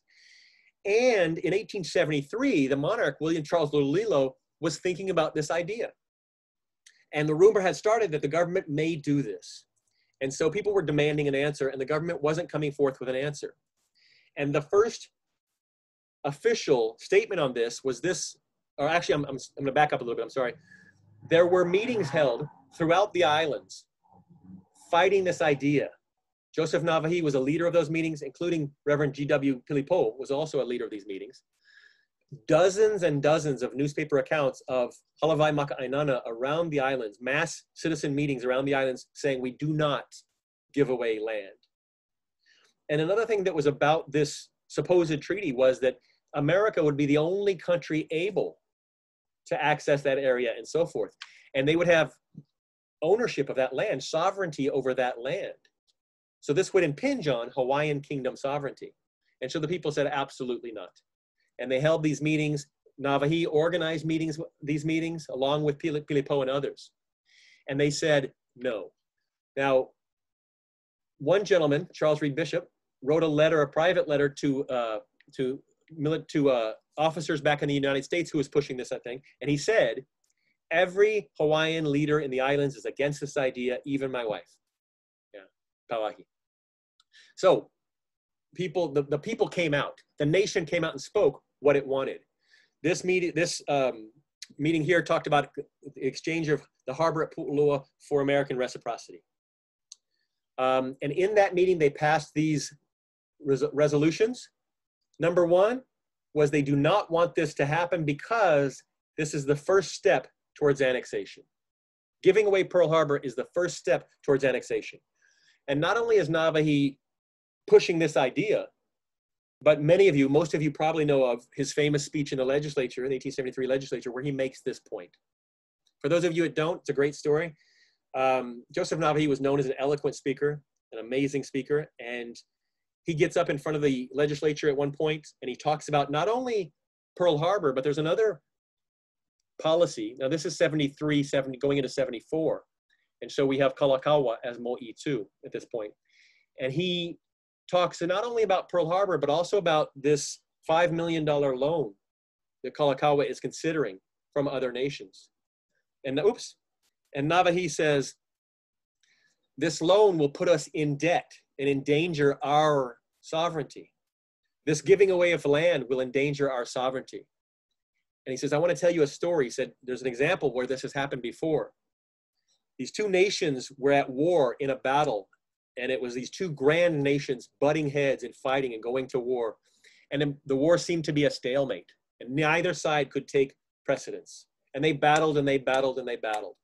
And in 1873, the monarch, William Charles Lunalilo, was thinking about this idea. And the rumor had started that the government may do this. And so people were demanding an answer, and the government wasn't coming forth with an answer. And the first official statement on this was this, or actually, I'm, I'm, I'm going to back up a little bit, I'm sorry. There were meetings held throughout the islands fighting this idea Joseph Nawahi was a leader of those meetings, including Reverend G.W. Pilipo was also a leader of these meetings. Dozens and dozens of newspaper accounts of Halavai Maka'ainana around the islands, mass citizen meetings around the islands saying we do not give away land. And another thing that was about this supposed treaty was that America would be the only country able to access that area and so forth. And they would have ownership of that land, sovereignty over that land. So this would impinge on Hawaiian kingdom sovereignty. And so the people said, absolutely not. And they held these meetings. Nawahi organized meetings, these meetings along with Pilipo and others. And they said, no. Now, one gentleman, Charles Reed Bishop, wrote a letter, a private letter to, uh, to, to uh, officers back in the United States who was pushing this thing. And he said, every Hawaiian leader in the islands is against this idea, even my wife. Yeah, Pauahi. So people, the, the people came out. The nation came out and spoke what it wanted. This meeting, this um, meeting here talked about the exchange of the harbor at Pu'uloa for American reciprocity. Um, and in that meeting, they passed these res resolutions. Number one was they do not want this to happen because this is the first step towards annexation. Giving away Pearl Harbor is the first step towards annexation. And not only is Nawahi pushing this idea, but many of you, most of you probably know of his famous speech in the legislature, in the 1873 legislature, where he makes this point. For those of you that don't, it's a great story. Um, Joseph Nawahi was known as an eloquent speaker, an amazing speaker, and he gets up in front of the legislature at one point and he talks about not only Pearl Harbor, but there's another policy. Now this is 73, 70, going into 74. And so we have Kalakaua as Mo'i too at this point. And he talks not only about Pearl Harbor, but also about this $5 million loan that Kalakaua is considering from other nations. And oops, and Nawahi says, this loan will put us in debt and endanger our sovereignty. This giving away of land will endanger our sovereignty. And he says, I want to tell you a story. He said, there's an example where this has happened before. These two nations were at war in a battle and it was these two grand nations butting heads and fighting and going to war. And the war seemed to be a stalemate, and neither side could take precedence. And they battled and they battled and they battled.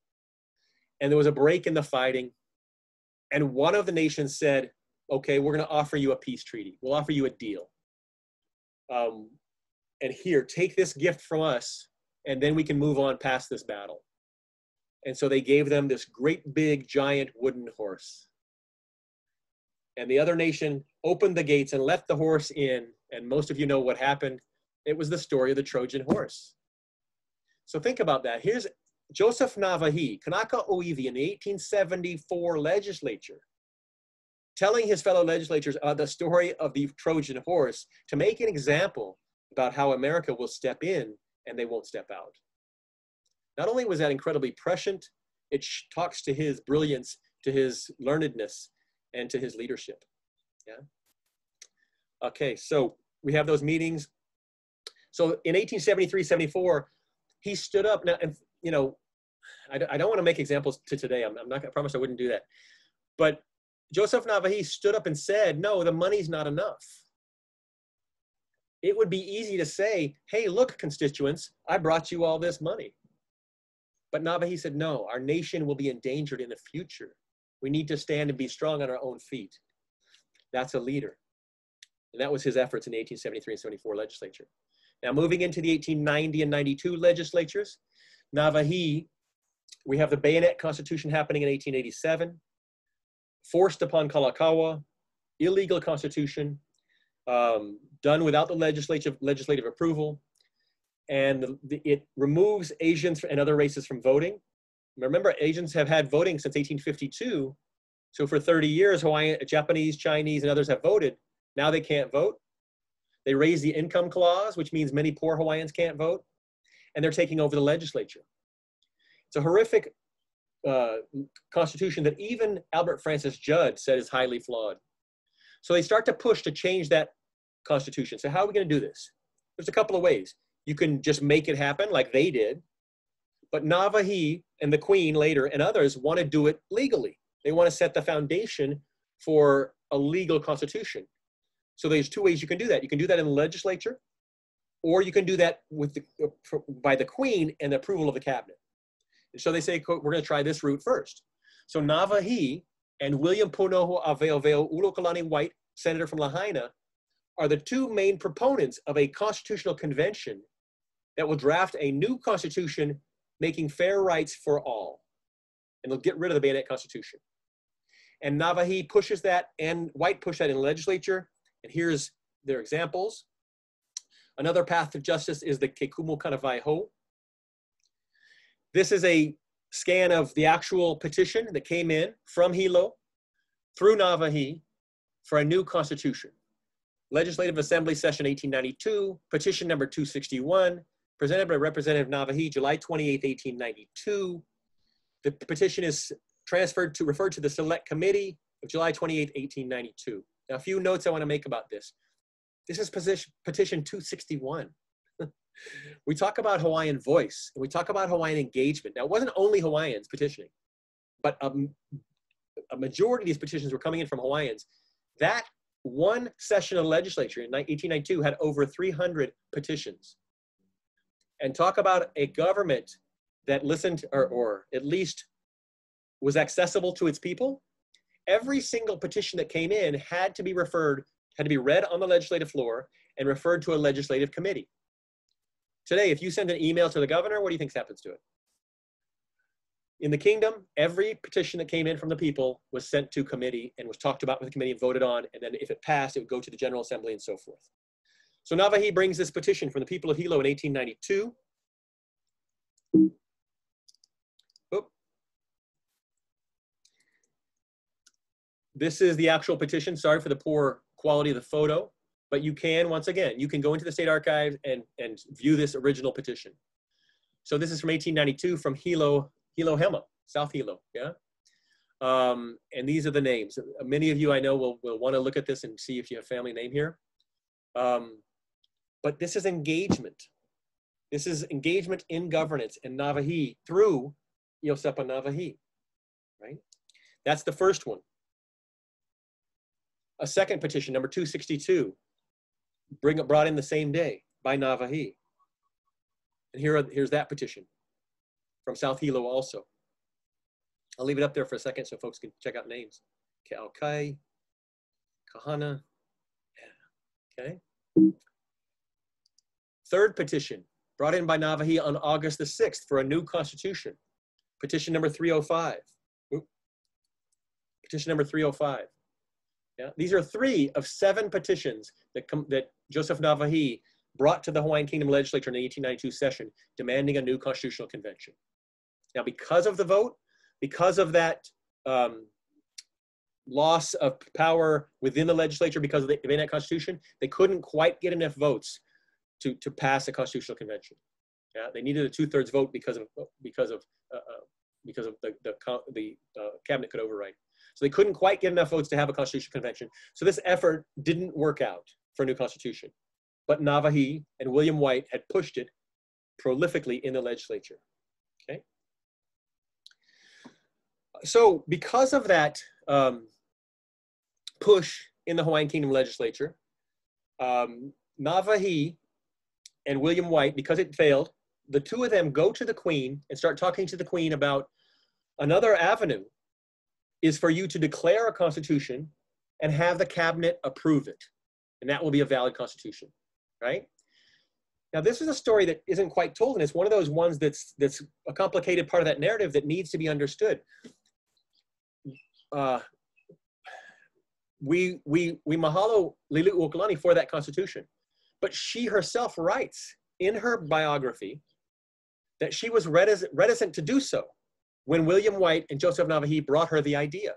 And there was a break in the fighting. And one of the nations said, Okay, we're going to offer you a peace treaty. We'll offer you a deal. Um, and here, take this gift from us, and then we can move on past this battle. And so they gave them this great big giant wooden horse and the other nation opened the gates and let the horse in. And most of you know what happened. It was the story of the Trojan horse. So think about that. Here's Joseph Nawahi, Kanaka Oiwi in the 1874 legislature, telling his fellow legislators uh, the story of the Trojan horse to make an example about how America will step in and they won't step out. Not only was that incredibly prescient, it talks to his brilliance, to his learnedness, and to his leadership. Yeah. Okay, so we have those meetings. So in 1873, 74, he stood up. Now, and you know, I, I don't want to make examples to today. I'm, I'm not. I promise I wouldn't do that. But Joseph Nawahi stood up and said, "No, the money's not enough." It would be easy to say, "Hey, look, constituents, I brought you all this money." But Nawahi said, "No, our nation will be endangered in the future we need to stand and be strong on our own feet. That's a leader. And that was his efforts in the 1873 and 74 legislature. Now, moving into the 1890 and 92 legislatures, Nawahi, we have the Bayonet Constitution happening in 1887, forced upon Kalakaua, illegal constitution, um, done without the legislative, legislative approval, and the, the, it removes Asians and other races from voting. Remember, Asians have had voting since 1852. So for 30 years, Hawaiian, Japanese, Chinese, and others have voted. Now they can't vote. They raise the income clause, which means many poor Hawaiians can't vote. And they're taking over the legislature. It's a horrific uh, constitution that even Albert Francis Judd said is highly flawed. So they start to push to change that constitution. So how are we going to do this? There's a couple of ways. You can just make it happen like they did, but Nawahi and the Queen later and others want to do it legally. They want to set the foundation for a legal constitution. So there's two ways you can do that. You can do that in the legislature, or you can do that with the, uh, by the Queen and the approval of the cabinet. So they say, we're going to try this route first. So Nawahi and William Ponoho Aveoveo Ulokalani White, senator from Lahaina, are the two main proponents of a constitutional convention that will draft a new constitution making fair rights for all. And they'll get rid of the Bayonet Constitution. And Nawahi pushes that, and White pushed that in the legislature. And here's their examples. Another path to justice is the Kekumu Kanawai Ho. This is a scan of the actual petition that came in from Hilo through Nawahi for a new constitution. Legislative Assembly Session 1892, petition number 261, presented by Representative Nawahi, July 28, 1892. The petition is transferred to, referred to the Select Committee of July 28, 1892. Now, a few notes I want to make about this. This is petition, petition 261. We talk about Hawaiian voice and we talk about Hawaiian engagement. Now, it wasn't only Hawaiians petitioning, but a, a majority of these petitions were coming in from Hawaiians. That one session of the legislature in 1892 had over 300 petitions. And talk about a government that listened or, or at least was accessible to its people. Every single petition that came in had to be referred, had to be read on the legislative floor and referred to a legislative committee. Today, if you send an email to the governor, what do you think happens to it? In the kingdom, every petition that came in from the people was sent to committee and was talked about with the committee and voted on. And then if it passed, it would go to the General Assembly and so forth. So Nawahi brings this petition from the people of Hilo in 1892. Oop. This is the actual petition. Sorry for the poor quality of the photo, but you can, once again, you can go into the state archives and, and view this original petition. So this is from 1892 from Hilo Hilo Hema, South Hilo, yeah? Um, and these are the names. Many of you I know will, will want to look at this and see if you have family name here. Um, but this is engagement. This is engagement in governance in Nawahi through Yosepa Nawahi, right? That's the first one. A second petition, number 262, bring, brought in the same day by Nawahi. And here are, here's that petition from South Hilo also. I'll leave it up there for a second so folks can check out names. Ke'aukai, Kahana, yeah. okay. Third petition, brought in by Nawahi on August the 6th for a new constitution. Petition number 305. Oop. Petition number 305. Yeah, these are three of seven petitions that, come, that Joseph Nawahi brought to the Hawaiian Kingdom Legislature in the 1892 session demanding a new constitutional convention. Now, because of the vote, because of that um, loss of power within the legislature because of the Bayonet Constitution, they couldn't quite get enough votes to, to pass a constitutional convention. Yeah, they needed a two-thirds vote because of because of uh, uh, because of the the, the uh, cabinet could override. So they couldn't quite get enough votes to have a constitutional convention. So this effort didn't work out for a new constitution. But Nawahi and William White had pushed it prolifically in the legislature. Okay so because of that um, push in the Hawaiian Kingdom legislature, um, Nawahi and William White, because it failed, the two of them go to the Queen and start talking to the Queen about another avenue is for you to declare a constitution and have the cabinet approve it. And that will be a valid constitution, right? Now, this is a story that isn't quite told, and it's one of those ones that's, that's a complicated part of that narrative that needs to be understood uh, we we we mahalo Liliuokalani for that constitution, but she herself writes in her biography that she was reticent, reticent to do so when William White and Joseph Nawahi brought her the idea.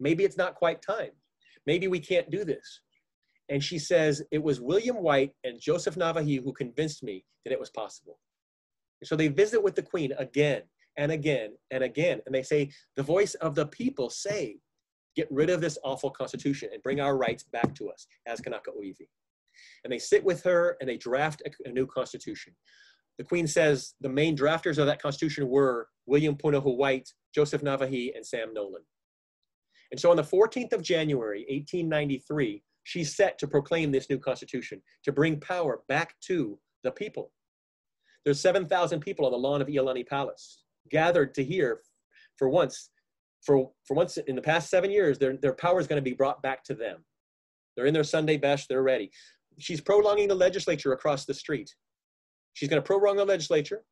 Maybe it's not quite time. Maybe we can't do this. And she says, it was William White and Joseph Nawahi who convinced me that it was possible. And so they visit with the queen again and again and again. And they say, the voice of the people say, get rid of this awful constitution and bring our rights back to us as Kanaka Oiwi. And they sit with her and they draft a, a, new constitution. The queen says the main drafters of that constitution were William Punahou White, Joseph Nawahi, and Sam Nolan. And so on the 14th of January, 1893, she's set to proclaim this new constitution, to bring power back to the people. There's 7,000 people on the lawn of Iolani Palace gathered to hear for once for for once in the past seven years their, their power is going to be brought back to them. They're in their sunday best they're ready. She's prolonging the legislature across the street. She's going to prolong the legislature.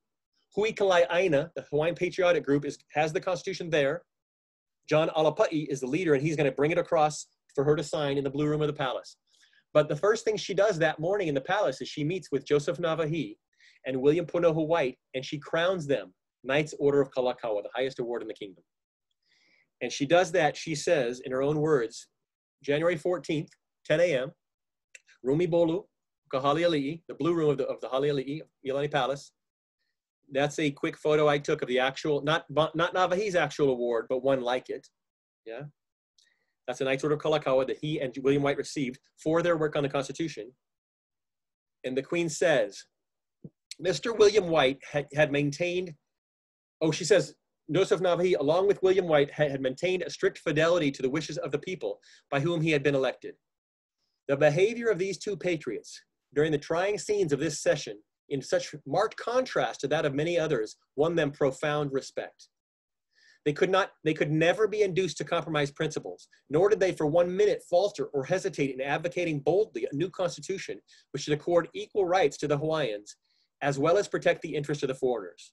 Hui Kalai'aina the hawaiian patriotic group is has the constitution there. John alapa'i is the leader and he's going to bring it across for her to sign in the blue room of the palace but the first thing she does that morning in the palace is she meets with joseph nawahi and william punahou white and she crowns them Knight's Order of Kalakaua, the highest award in the kingdom. And she does that, she says, in her own words, January 14th, 10 a.m., Rumi Bolu, Kahaliali'i, the blue room of the, of the Haliali'i, Iolani Palace. That's a quick photo I took of the actual, not, not Nawahi's actual award, but one like it. Yeah. That's a Knight's Order of Kalakaua that he and William White received for their work on the Constitution. And the Queen says, Mr. William White had, had maintained, oh, she says, Joseph Nawahi, along with William White, had, had maintained a strict fidelity to the wishes of the people by whom he had been elected. The behavior of these two patriots during the trying scenes of this session, in such marked contrast to that of many others, won them profound respect. They could not, they could never be induced to compromise principles, nor did they for one minute falter or hesitate in advocating boldly a new constitution which should accord equal rights to the Hawaiians, as well as protect the interests of the foreigners.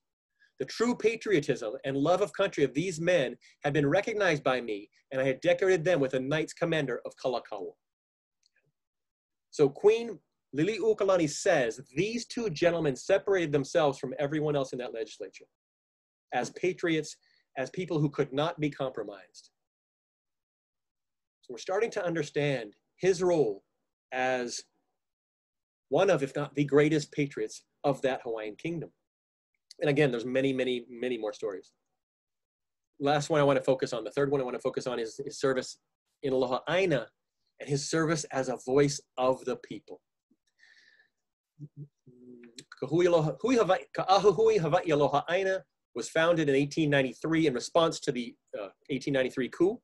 The true patriotism and love of country of these men had been recognized by me, and I had decorated them with a Knights Commander of Kalakaua. So Queen Liliuokalani says these two gentlemen separated themselves from everyone else in that legislature as patriots as people who could not be compromised. So we're starting to understand his role as one of, if not the greatest patriots of that Hawaiian kingdom. And again, there's many, many, many more stories. Last one I want to focus on, the third one I want to focus on is his service in Aloha Aina and his service as a voice of the people. Ka'ahui Hawaii Aloha Aina was founded in 1893 in response to the uh, 1893 coup,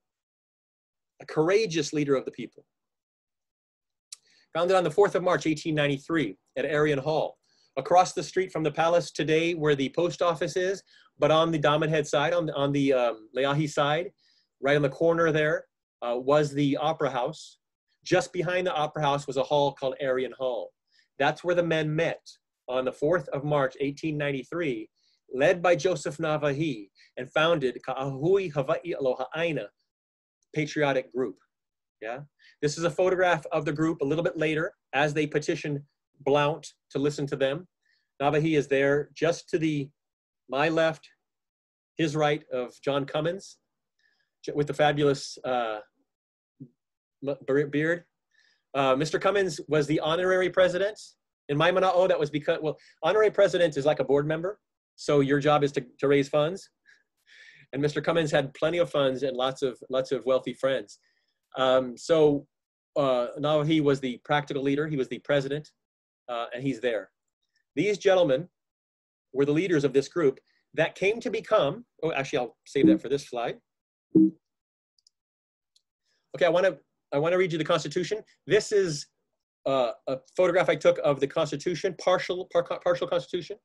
a courageous leader of the people. Founded on the 4th of March, 1893 at Arion Hall, across the street from the palace today where the post office is, but on the Diamond Head side, on, on the um, Leahi side, right on the corner there, uh, was the Opera House. Just behind the Opera House was a hall called Arion Hall. That's where the men met on the 4th of March, 1893, led by Joseph Nawahi, and founded Ka'ahui Hawaii Aloha Aina patriotic group. Yeah, this is a photograph of the group a little bit later as they petition Blount to listen to them. Nawahi is there just to the my left, his right of John Cummins with the fabulous uh, beard. Uh, Mr. Cummins was the honorary president in my mana'o. That was because, well, honorary president is like a board member. So your job is to, to raise funds. And Mr. Cummins had plenty of funds and lots of, lots of wealthy friends. Um, so uh, now he was the practical leader. He was the president uh, and he's there. These gentlemen were the leaders of this group that came to become, oh, actually, I'll save that for this slide. Okay, I want to I want to read you the Constitution. This is uh, a photograph I took of the Constitution, partial par partial Constitution.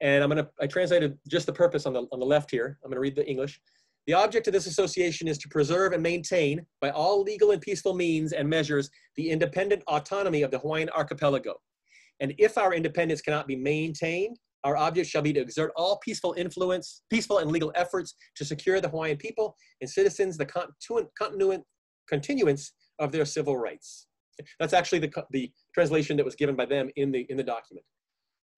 And I'm gonna, I translated just the purpose on the, on the left here. I'm gonna read the English. The object of this association is to preserve and maintain, by all legal and peaceful means and measures, the independent autonomy of the Hawaiian archipelago. And if our independence cannot be maintained, our object shall be to exert all peaceful influence, peaceful and legal efforts to secure the Hawaiian people and citizens the continu continuance of their civil rights. That's actually the, the translation that was given by them in the, in the document.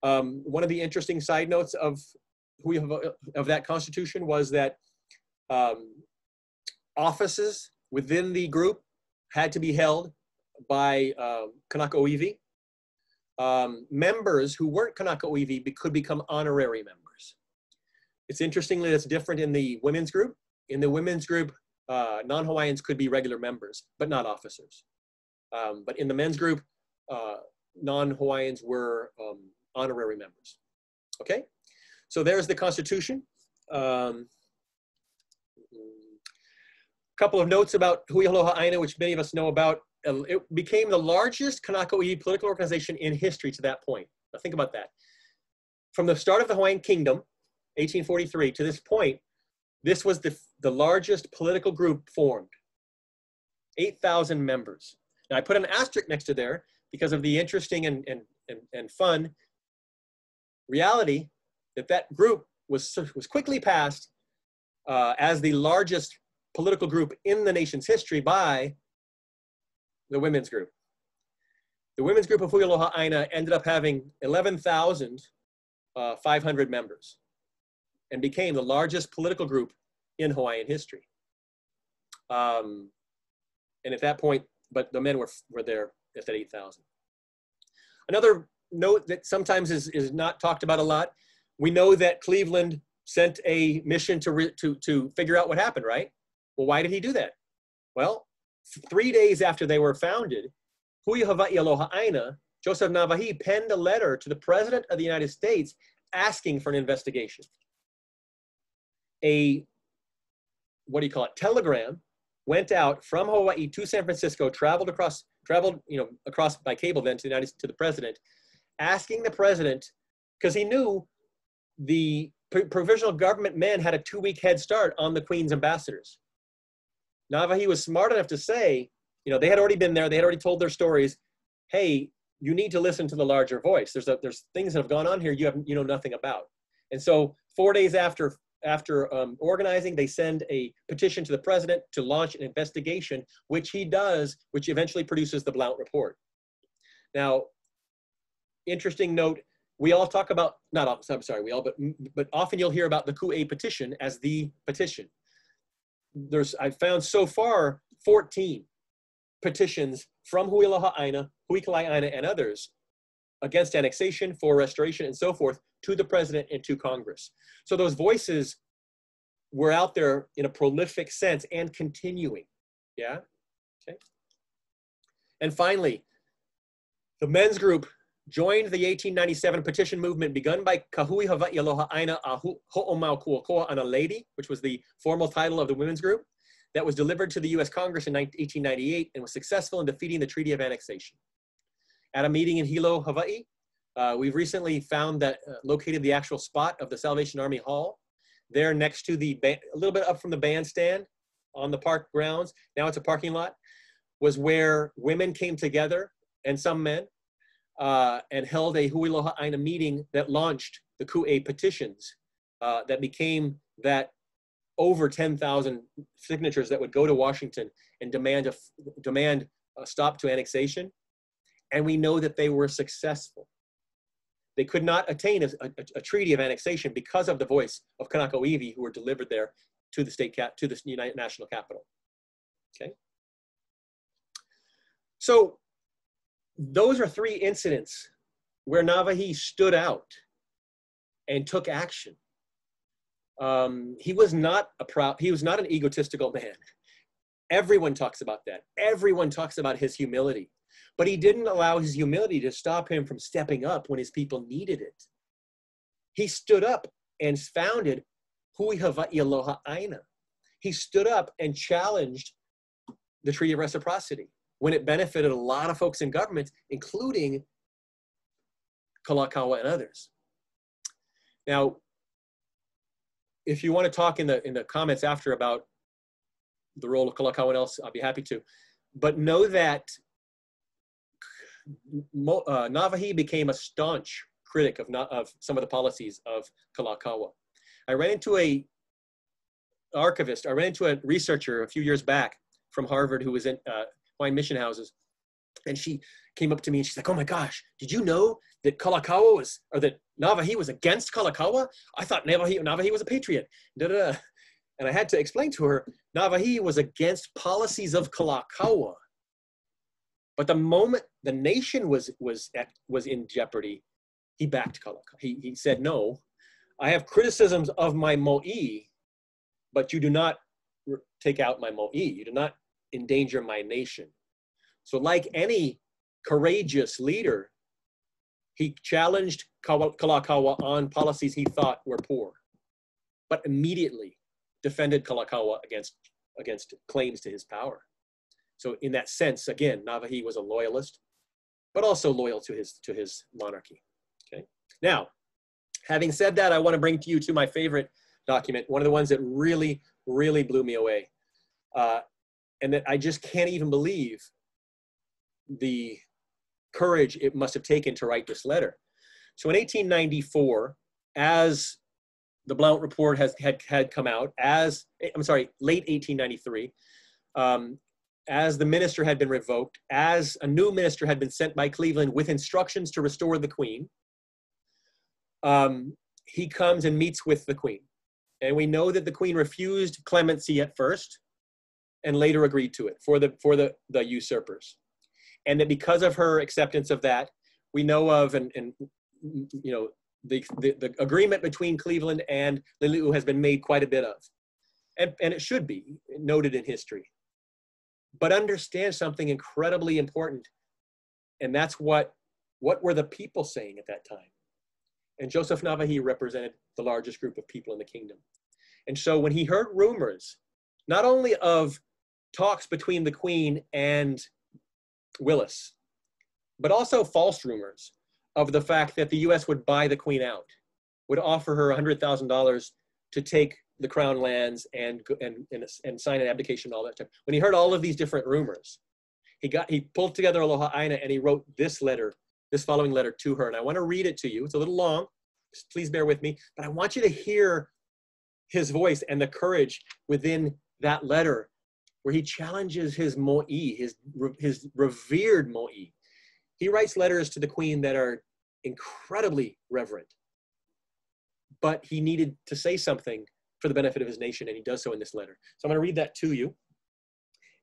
Um, one of the interesting side notes of who have, of that constitution was that um, offices within the group had to be held by uh, Kanaka Oiwi. Um, members who weren't Kanaka Oiwi could become honorary members. It's interestingly that's different in the women's group. In the women's group, uh, non-Hawaiians could be regular members, but not officers. Um, but in the men's group, uh, non-Hawaiians were um, honorary members. Okay, so there's the Constitution. Um, couple of notes about Hui Aloha Aina, which many of us know about. Uh, it became the largest Kanaka political organization in history to that point. Now think about that. From the start of the Hawaiian Kingdom, 1843, to this point, this was the, the largest political group formed. 8,000 members. Now I put an asterisk next to there because of the interesting and, and, and, and fun reality that that group was, was quickly passed uh, as the largest political group in the nation's history by the women's group. The women's group of Hui Aloha Aina ended up having 11,500 uh, members and became the largest political group in Hawaiian history. Um, and at that point, but the men were, were there at that 8,000. Another note that sometimes is, is not talked about a lot. We know that Cleveland sent a mission to, to, to figure out what happened, right? Well, why did he do that? Well, three days after they were founded, Hui Hawaii Aloha Aina, Joseph Nawahi penned a letter to the President of the United States asking for an investigation. A, what do you call it, telegram went out from Hawaii to San Francisco, traveled across, traveled, you know, across by cable then to the United to the president, asking the president, because he knew the provisional government men had a two-week head start on the Queen's ambassadors. Nawahi was smart enough to say, you know, they had already been there, they had already told their stories. Hey, you need to listen to the larger voice. There's a, there's things that have gone on here you have you know nothing about. And so four days after after um, organizing, they send a petition to the president to launch an investigation, which he does, which eventually produces the Blount report. Now, interesting note, we all talk about, not all, I'm sorry, we all, but, but often you'll hear about the Ku-a petition as the petition. There's, I've found so far 14 petitions from Hui Aloha Aina, Hui Kalai'aina, and others against annexation, for restoration, and so forth to the president and to Congress. So those voices were out there in a prolific sense and continuing. Yeah? Okay. And finally, the men's group joined the 1897 petition movement begun by Kahui Hawaii Aloha Aina a Ho'omau Kuakoa Ana Lady, which was the formal title of the women's group, that was delivered to the US Congress in 1898 and was successful in defeating the Treaty of Annexation. At a meeting in Hilo, Hawaii, uh, we've recently found that uh, located the actual spot of the Salvation Army Hall, there next to the, a little bit up from the bandstand on the park grounds, now it's a parking lot, was where women came together and some men uh, and held a Hui Aloha Aina meeting that launched the Ku-a petitions uh, that became that over 10,000 signatures that would go to Washington and demand a, demand a stop to annexation. And we know that they were successful. They could not attain a, a, a treaty of annexation because of the voice of Kanaka Oiwi who were delivered there to the state cap, to the United National Capital. Okay. So those are three incidents where Nawahi stood out and took action. Um, he was not a proud, he was not an egotistical man. Everyone talks about that. Everyone talks about his humility. But he didn't allow his humility to stop him from stepping up when his people needed it. He stood up and founded Hui Hawaii Aloha Aina. He stood up and challenged the Treaty of Reciprocity when it benefited a lot of folks in government, including Kalakaua and others. Now, if you want to talk in the in the comments after about the role of Kalakaua and else, I'll be happy to. But know that uh, Nawahi became a staunch critic of, of some of the policies of Kalakaua. I ran into a archivist, I ran into a researcher a few years back from Harvard who was in uh, Hawaiian mission houses. And she came up to me and she's like, oh my gosh, did you know that Kalakaua was, or that Nawahi was against Kalakaua? I thought Nawahi, Nawahi was a patriot. Da, da, da. And I had to explain to her, Nawahi was against policies of Kalakaua. But the moment the nation was, was, at, was in jeopardy, he backed Kalakaua. He, he said, no, I have criticisms of my mo'i, but you do not take out my mo'i. You do not endanger my nation. So, like any courageous leader, he challenged Kalakaua on policies he thought were poor, but immediately defended Kalakaua against, against claims to his power. So, in that sense, again, Nawahi was a loyalist, but also loyal to his, to his monarchy. Okay. Now, having said that, I want to bring to you to my favorite document, one of the ones that really, really blew me away. Uh, and that I just can't even believe the courage it must have taken to write this letter. So in 1894, as the Blount report has had, had come out, as I'm sorry, late 1893, um, as the minister had been revoked, as a new minister had been sent by Cleveland with instructions to restore the Queen, um, he comes and meets with the Queen. And we know that the Queen refused clemency at first, and later agreed to it for the for the the usurpers and that because of her acceptance of that we know of and, and you know the, the, the agreement between cleveland and lili'u has been made quite a bit of and, and it should be noted in history but understand something incredibly important. And that's what, what were the people saying at that time? And Joseph Nawahi represented the largest group of people in the kingdom. And so when he heard rumors, not only of talks between the queen and Willis, but also false rumors of the fact that the US would buy the queen out, would offer her $100,000 to take the crown lands and, and, and, and sign an abdication and all that stuff. When he heard all of these different rumors, he got he pulled together Aloha Aina and he wrote this letter, this following letter to her. And I want to read it to you. It's a little long. Please bear with me. But I want you to hear his voice and the courage within that letter where he challenges his mo'i, his, his revered mo'i. He writes letters to the queen that are incredibly reverent. But he needed to say something for the benefit of his nation, and he does so in this letter. So I'm going to read that to you.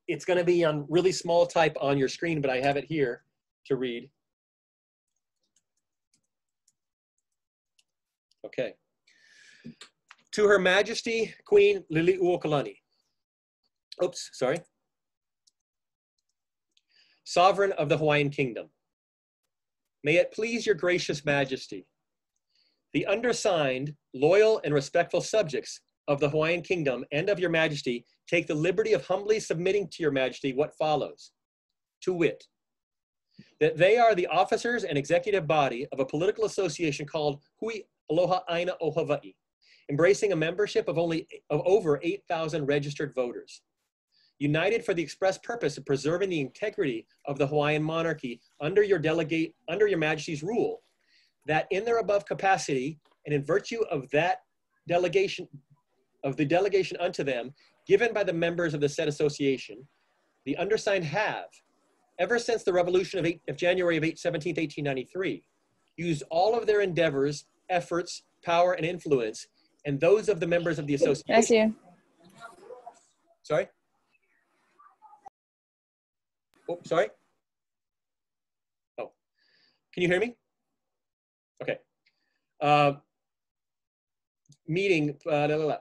It's going to be on really small type on your screen, but I have it here to read. Okay. To Her Majesty Queen Liliuokalani. Oops, sorry. Sovereign of the Hawaiian Kingdom. May it please your gracious majesty. The undersigned, loyal and respectful subjects of the Hawaiian Kingdom and of your majesty take the liberty of humbly submitting to your majesty what follows. To wit, that they are the officers and executive body of a political association called Hui Aloha Aina o Hawaii, embracing a membership of only of over 8,000 registered voters united for the express purpose of preserving the integrity of the Hawaiian monarchy under your delegate, under your majesty's rule, that in their above capacity and in virtue of that delegation, of the delegation unto them given by the members of the said association, the undersigned have, ever since the revolution of, eight, of January of 8, 17th, 1893, used all of their endeavors, efforts, power, and influence, and those of the members of the association. That's you. Sorry? Oh, sorry. Oh, can you hear me? Okay. Uh, meeting, uh, blah, blah, blah.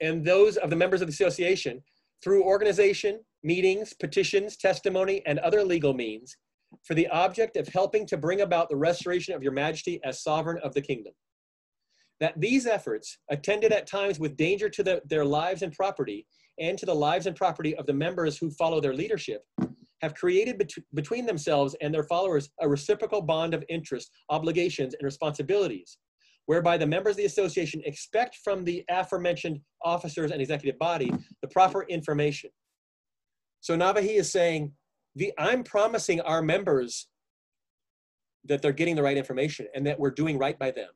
and those of the members of the association through organization, meetings, petitions, testimony, and other legal means for the object of helping to bring about the restoration of your majesty as sovereign of the kingdom. That these efforts, attended at times with danger to the, their lives and property, and to the lives and property of the members who follow their leadership, have created bet between themselves and their followers a reciprocal bond of interest, obligations, and responsibilities, whereby the members of the association expect from the aforementioned officers and executive body the proper information. So Nawahi is saying, the, I'm promising our members that they're getting the right information and that we're doing right by them.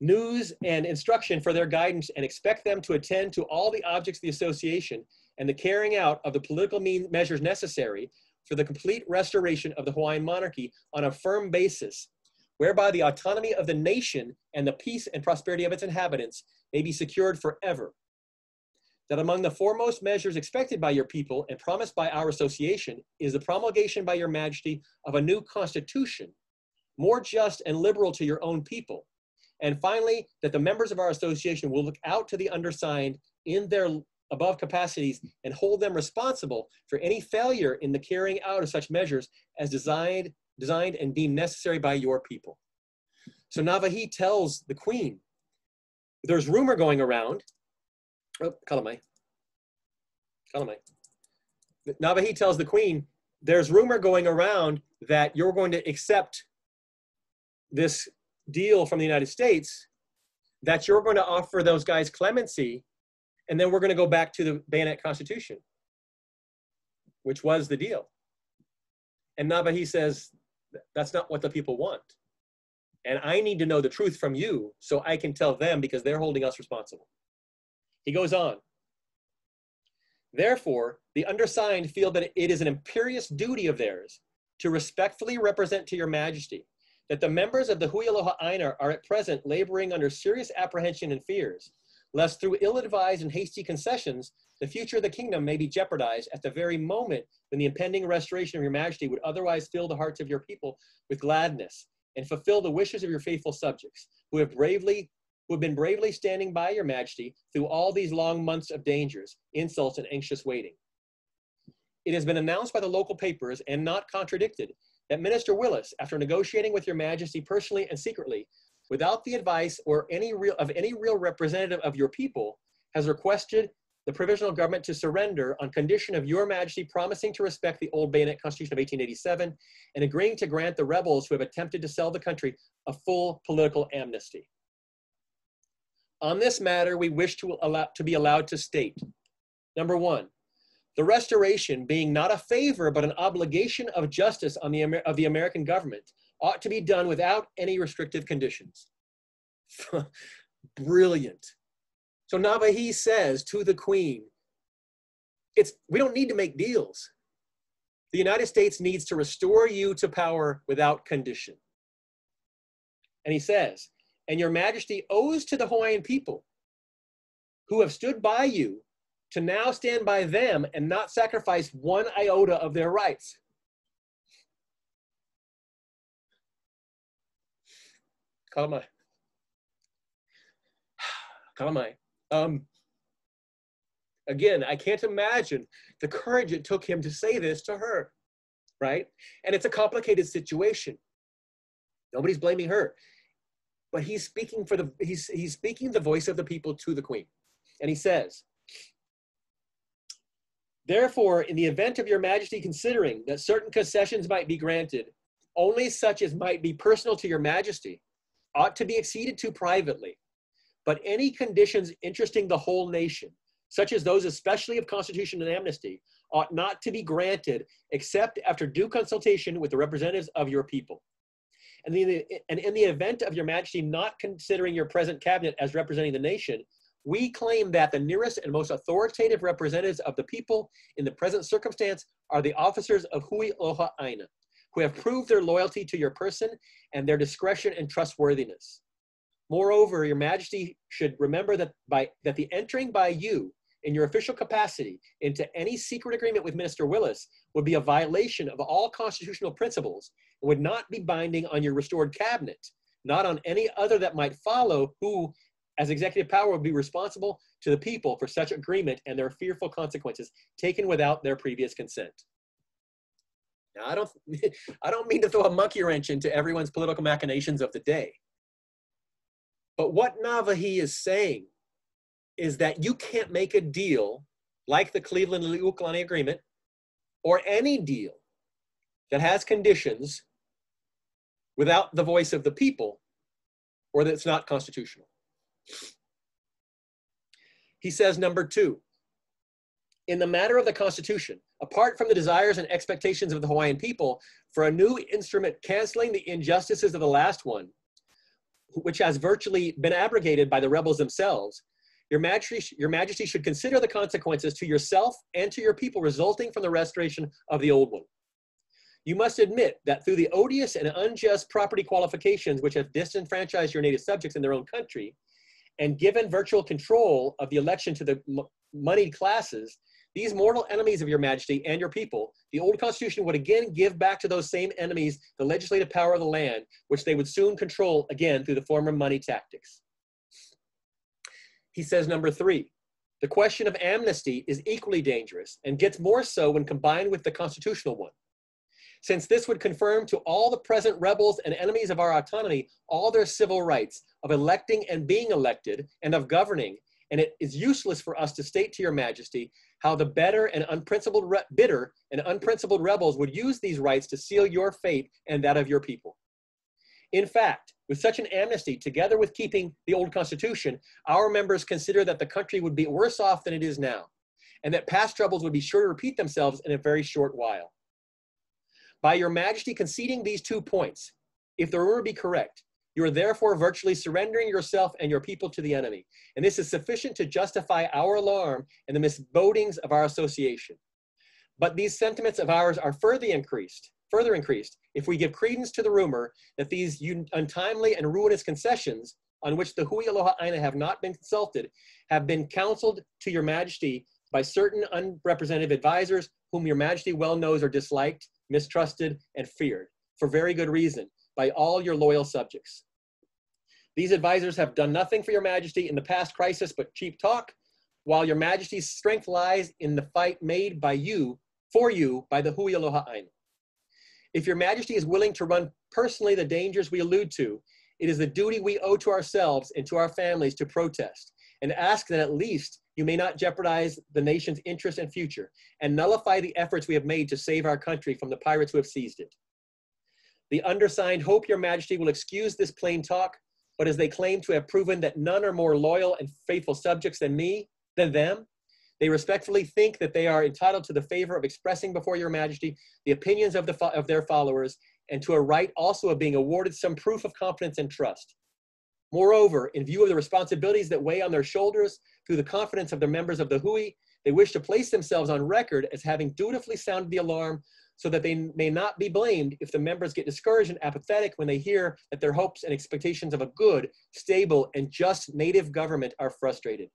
News and instruction for their guidance and expect them to attend to all the objects of the association and the carrying out of the political measures necessary for the complete restoration of the Hawaiian monarchy on a firm basis, whereby the autonomy of the nation and the peace and prosperity of its inhabitants may be secured forever. That among the foremost measures expected by your people and promised by our association is the promulgation by your majesty of a new constitution, more just and liberal to your own people. And finally, that the members of our association will look out to the undersigned in their above capacities and hold them responsible for any failure in the carrying out of such measures as designed, designed and deemed necessary by your people. So Nawahi tells the queen, there's rumor going around, oh, Kalamai, Kalamai. Nawahi tells the queen, there's rumor going around that you're going to accept this deal from the United States, that you're going to offer those guys clemency and then we're going to go back to the bayonet constitution, which was the deal. And Nawahi says, that's not what the people want. And I need to know the truth from you so I can tell them because they're holding us responsible. He goes on. Therefore, the undersigned feel that it is an imperious duty of theirs to respectfully represent to your majesty that the members of the Hui Aloha Aina are at present laboring under serious apprehension and fears lest through ill-advised and hasty concessions, the future of the kingdom may be jeopardized at the very moment when the impending restoration of your majesty would otherwise fill the hearts of your people with gladness and fulfill the wishes of your faithful subjects, who have bravely who have been bravely standing by your majesty through all these long months of dangers, insults, and anxious waiting. it has been announced by the local papers and not contradicted that Minister Willis, after negotiating with your majesty personally and secretly, without the advice or any real of any real representative of your people, has requested the provisional government to surrender on condition of your majesty promising to respect the old bayonet constitution of 1887 and agreeing to grant the rebels who have attempted to sell the country a full political amnesty. On this matter, we wish to, allow, to be allowed to state, number one, the restoration being not a favor but an obligation of justice on the, Amer of the American government ought to be done without any restrictive conditions. (laughs) Brilliant. So Nawahi says to the queen, it's, we don't need to make deals. The United States needs to restore you to power without condition. And he says, and your majesty owes to the Hawaiian people who have stood by you to now stand by them and not sacrifice one iota of their rights. Kalamai. (sighs) Kalamai. Um, again, I can't imagine the courage it took him to say this to her, right? And it's a complicated situation. Nobody's blaming her, but he's speaking for the he's he's speaking the voice of the people to the queen, and he says, Therefore, in the event of your majesty considering that certain concessions might be granted, only such as might be personal to your majesty, ought to be acceded to privately. But any conditions interesting the whole nation, such as those especially of constitution and amnesty, ought not to be granted except after due consultation with the representatives of your people. And, the, and in the event of your majesty not considering your present cabinet as representing the nation, we claim that the nearest and most authoritative representatives of the people in the present circumstance are the officers of Hui Aloha Aina, who have proved their loyalty to your person and their discretion and trustworthiness. Moreover, your majesty should remember that, by, that the entering by you in your official capacity into any secret agreement with Minister Willis would be a violation of all constitutional principles and would not be binding on your restored cabinet, not on any other that might follow who, as executive power would be responsible to the people for such agreement and their fearful consequences taken without their previous consent. Now, I don't, (laughs) I don't mean to throw a monkey wrench into everyone's political machinations of the day. But what Nawahi is saying is that you can't make a deal like the Cleveland Liukalani Agreement or any deal that has conditions without the voice of the people or that's not constitutional. He says, number two, in the matter of the Constitution, apart from the desires and expectations of the Hawaiian people for a new instrument canceling the injustices of the last one, which has virtually been abrogated by the rebels themselves, your majesty, your majesty should consider the consequences to yourself and to your people resulting from the restoration of the old one. You must admit that through the odious and unjust property qualifications which have disenfranchised your native subjects in their own country, and given virtual control of the election to the moneyed classes, these mortal enemies of your majesty and your people, the old constitution would again give back to those same enemies the legislative power of the land, which they would soon control again through the former money tactics. He says, number three, the question of amnesty is equally dangerous and gets more so when combined with the constitutional one since this would confirm to all the present rebels and enemies of our autonomy all their civil rights of electing and being elected and of governing. And it is useless for us to state to your majesty how the better and unprincipled bitter and unprincipled rebels would use these rights to seal your fate and that of your people. In fact, with such an amnesty, together with keeping the old constitution, our members consider that the country would be worse off than it is now, and that past troubles would be sure to repeat themselves in a very short while. By your majesty conceding these two points, if the rumor be correct, you are therefore virtually surrendering yourself and your people to the enemy. And this is sufficient to justify our alarm and the misbodings of our association. But these sentiments of ours are further increased, further increased if we give credence to the rumor that these untimely and ruinous concessions on which the Hui Aloha Aina have not been consulted have been counseled to your majesty by certain unrepresentative advisors whom your majesty well knows are disliked mistrusted, and feared, for very good reason, by all your loyal subjects. These advisors have done nothing for your majesty in the past crisis but cheap talk, while your majesty's strength lies in the fight made by you for you by the Hui Aloha Aina. If your majesty is willing to run personally the dangers we allude to, it is the duty we owe to ourselves and to our families to protest and ask that at least you may not jeopardize the nation's interest and future and nullify the efforts we have made to save our country from the pirates who have seized it. The undersigned hope your majesty will excuse this plain talk, but as they claim to have proven that none are more loyal and faithful subjects than me, than them, they respectfully think that they are entitled to the favor of expressing before your majesty the opinions of, the, of their followers and to a right also of being awarded some proof of confidence and trust. Moreover, in view of the responsibilities that weigh on their shoulders through the confidence of the members of the Hui, they wish to place themselves on record as having dutifully sounded the alarm so that they may not be blamed if the members get discouraged and apathetic when they hear that their hopes and expectations of a good, stable, and just native government are frustrated.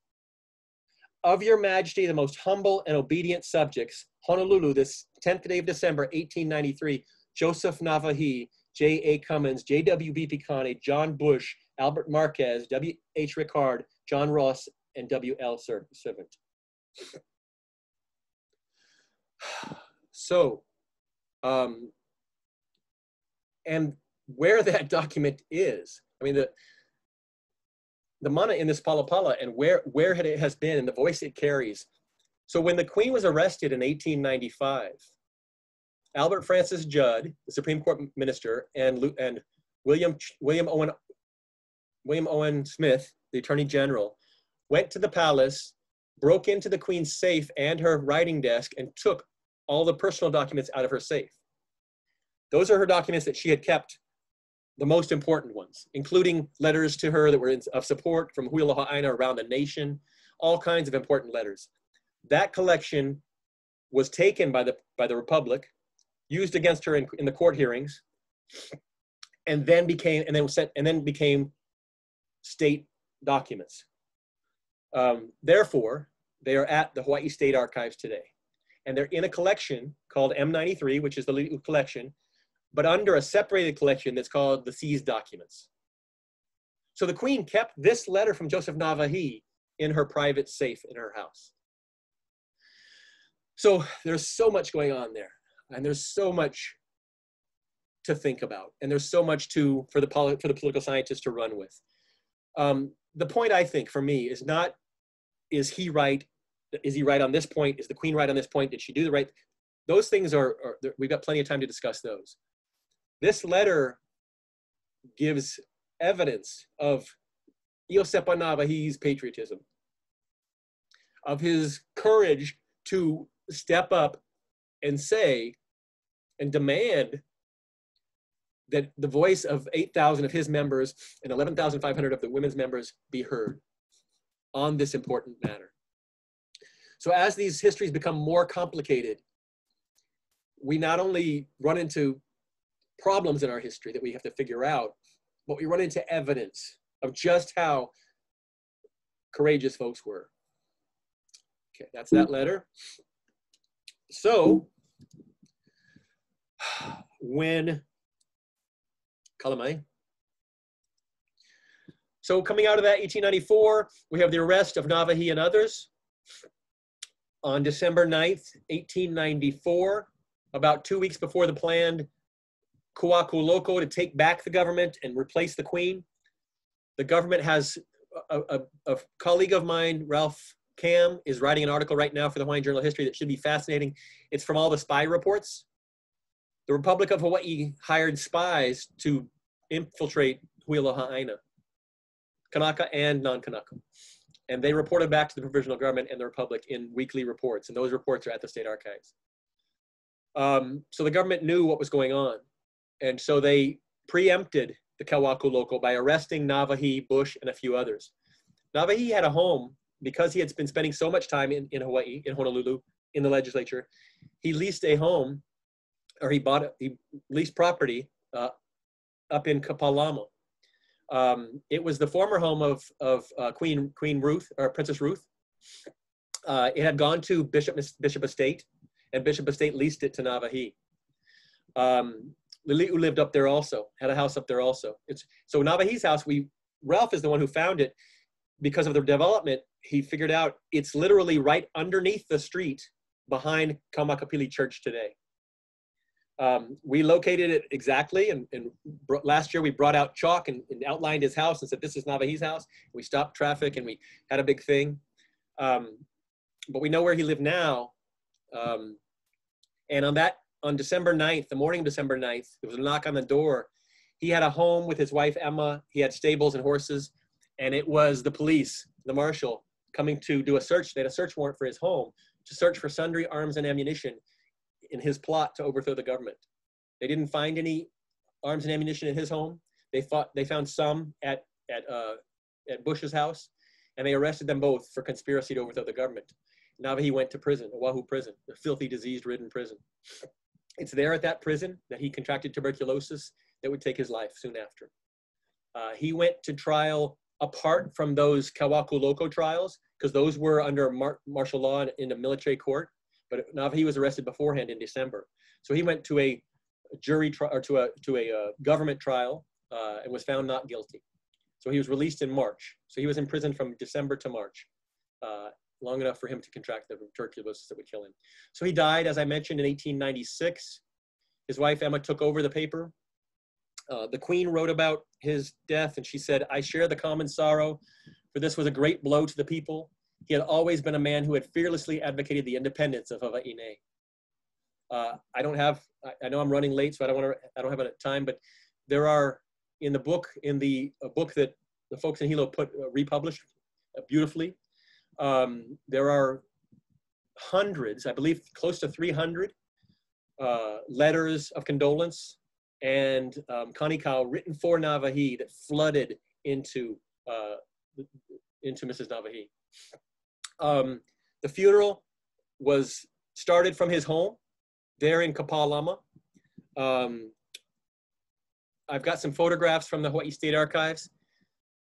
Of your majesty, the most humble and obedient subjects, Honolulu, this 10th day of December, 1893, Joseph Nawahi, J.A. Cummins, J.W.B. Picani, John Bush, Albert Marquez, W.H. Rickard, John Ross, and W.L. Servant. (sighs) So, um, and where that (laughs) document is, I mean, the, the mana in this Palapala and where, where it has been and the voice it carries. So when the Queen was arrested in 1895, Albert Francis Judd, the Supreme Court minister, and, and William, William, Owen, William Owen Smith, the Attorney General, went to the palace, broke into the Queen's safe and her writing desk, and took all the personal documents out of her safe. Those are her documents that she had kept, the most important ones, including letters to her that were of support from Hui Aloha Aina around the nation, all kinds of important letters. That collection was taken by the, by the Republic used against her in, in the court hearings, and then became and then sent and then became state documents. Um, therefore, they are at the Hawaii State Archives today, and they're in a collection called M93, which is the collection, but under a separated collection that's called the seized documents. So the Queen kept this letter from Joseph Nawahi in her private safe in her house. So there's so much going on there and there's so much to think about and there's so much to for the for the political scientists to run with um, the point i think for me is not is he right is he right on this point? Is the queen right on this point? Did she do the right those things are, are we've got plenty of time to discuss those. This letter gives evidence of Iosepa Nawahi's patriotism, of his courage to step up and say and demand that the voice of 8,000 of his members and 11,500 of the women's members be heard on this important matter. So as these histories become more complicated, we not only run into problems in our history that we have to figure out, but we run into evidence of just how courageous folks were. Okay, that's that letter. So when Kalamai. So coming out of that 1894, we have the arrest of Nawahi and others. On December 9th, 1894, about two weeks before the planned Kuaku Loko to take back the government and replace the queen, the government has a, a, a colleague of mine, Ralph Kam, is writing an article right now for the Hawaiian Journal of History that should be fascinating. It's from all the spy reports the Republic of Hawaii hired spies to infiltrate Hui Aloha Kanaka and non-Kanaka. And they reported back to the provisional government and the Republic in weekly reports, and those reports are at the state archives. Um, so the government knew what was going on, and so they preempted the Kawaku local by arresting Nawahi, Bush, and a few others. Nawahi had a home because he had been spending so much time in, in Hawaii, in Honolulu, in the legislature. He leased a home or he bought he leased property uh, up in Kapalama. Um, it was the former home of of uh, Queen Queen Ruth or Princess Ruth. Uh, it had gone to Bishop Bishop Estate, and Bishop Estate leased it to Nawahi. Um, Lili'u lived up there also, had a house up there also. It's so Nawahi's house. We Ralph is the one who found it because of the development. He figured out it's literally right underneath the street behind Kaumakapili Church today. Um, we located it exactly, and, and last year we brought out chalk and, and, outlined his house and said, this is Nawahi's house. We stopped traffic and we had a big thing. Um, but we know where he lived now. Um, and on that, on December 9th, the morning of December 9th, there was a knock on the door. He had a home with his wife, Emma. He had stables and horses. And it was the police, the marshal, coming to do a search. They had a search warrant for his home to search for sundry arms and ammunition in his plot to overthrow the government. They didn't find any arms and ammunition in his home. They thought they found some at at uh, at Bush's house, and they arrested them both for conspiracy to overthrow the government. Nawahi went to prison, Oahu prison, a filthy, disease-ridden prison. It's there at that prison that he contracted tuberculosis that would take his life soon after. Uh, he went to trial apart from those Kaua Kuloko trials, because those were under mar martial law in a military court. But Nawahi was arrested beforehand in December. So he went to a jury trial or to a, to a uh, government trial uh, and was found not guilty. So he was released in March. So he was in prison from December to March, uh, long enough for him to contract the tuberculosis that would kill him. So he died, as I mentioned, in 1896. His wife Emma took over the paper. Uh, the Queen wrote about his death, and she said, "I share the common sorrow, for this was a great blow to the people. He had always been a man who had fearlessly advocated the independence of Hawaii. Uh, I don't have, I, know I'm running late, so I don't want to, I don't have a time, but there are in the book, in the book that the folks in Hilo put, uh, republished uh, beautifully, um, there are hundreds, I believe close to 300 uh, letters of condolence and um, kanikau written for Nawahi that flooded into, uh, into Mrs. Nawahi. Um, the funeral was started from his home there in Kapalama. Um, I've got some photographs from the Hawaii State Archives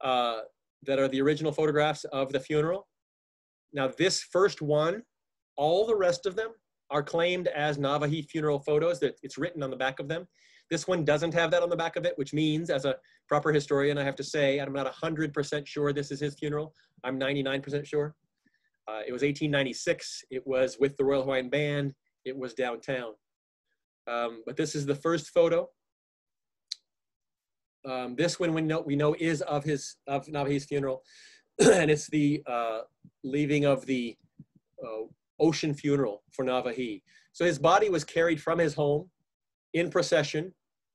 uh, that are the original photographs of the funeral. Now this first one, all the rest of them are claimed as Nawahi funeral photos that it's written on the back of them. This one doesn't have that on the back of it, which means as a proper historian, I have to say, I'm not 100% sure this is his funeral. I'm 99% sure. Uh, it was 1896. It was with the Royal Hawaiian Band. It was downtown. Um, but this is the first photo. Um, this one we know, we know is of his of Nawahi's funeral, (clears throat) and it's the uh, leaving of the uh, ocean funeral for Nawahi. So his body was carried from his home in procession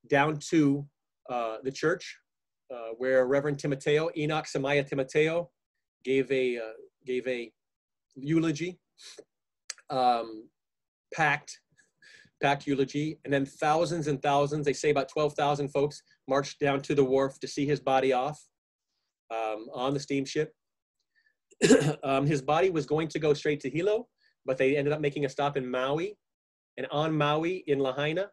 down to uh, the church, uh, where Reverend Timoteo Enoch Samaya Timoteo gave a uh, gave a eulogy, um, packed, packed eulogy, and then thousands and thousands, they say about 12,000 folks marched down to the wharf to see his body off um, on the steamship. (clears throat) um, his body was going to go straight to Hilo, but they ended up making a stop in Maui. And on Maui in Lahaina,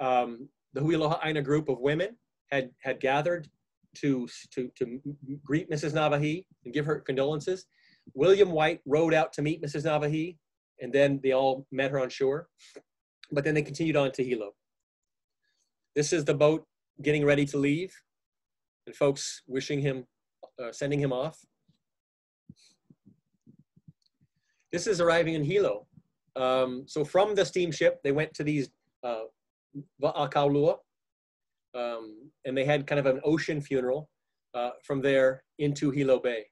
um, the Hui Lahaina group of women had, had gathered to, to, to greet Mrs. Nawahi and give her condolences. William White rowed out to meet Mrs. Nawahi, and then they all met her on shore. But then they continued on to Hilo. This is the boat getting ready to leave, and folks wishing him, uh, sending him off. This is arriving in Hilo. Um, so from the steamship, they went to these uh, Va'akaulua, um, and they had kind of an ocean funeral uh, from there into Hilo Bay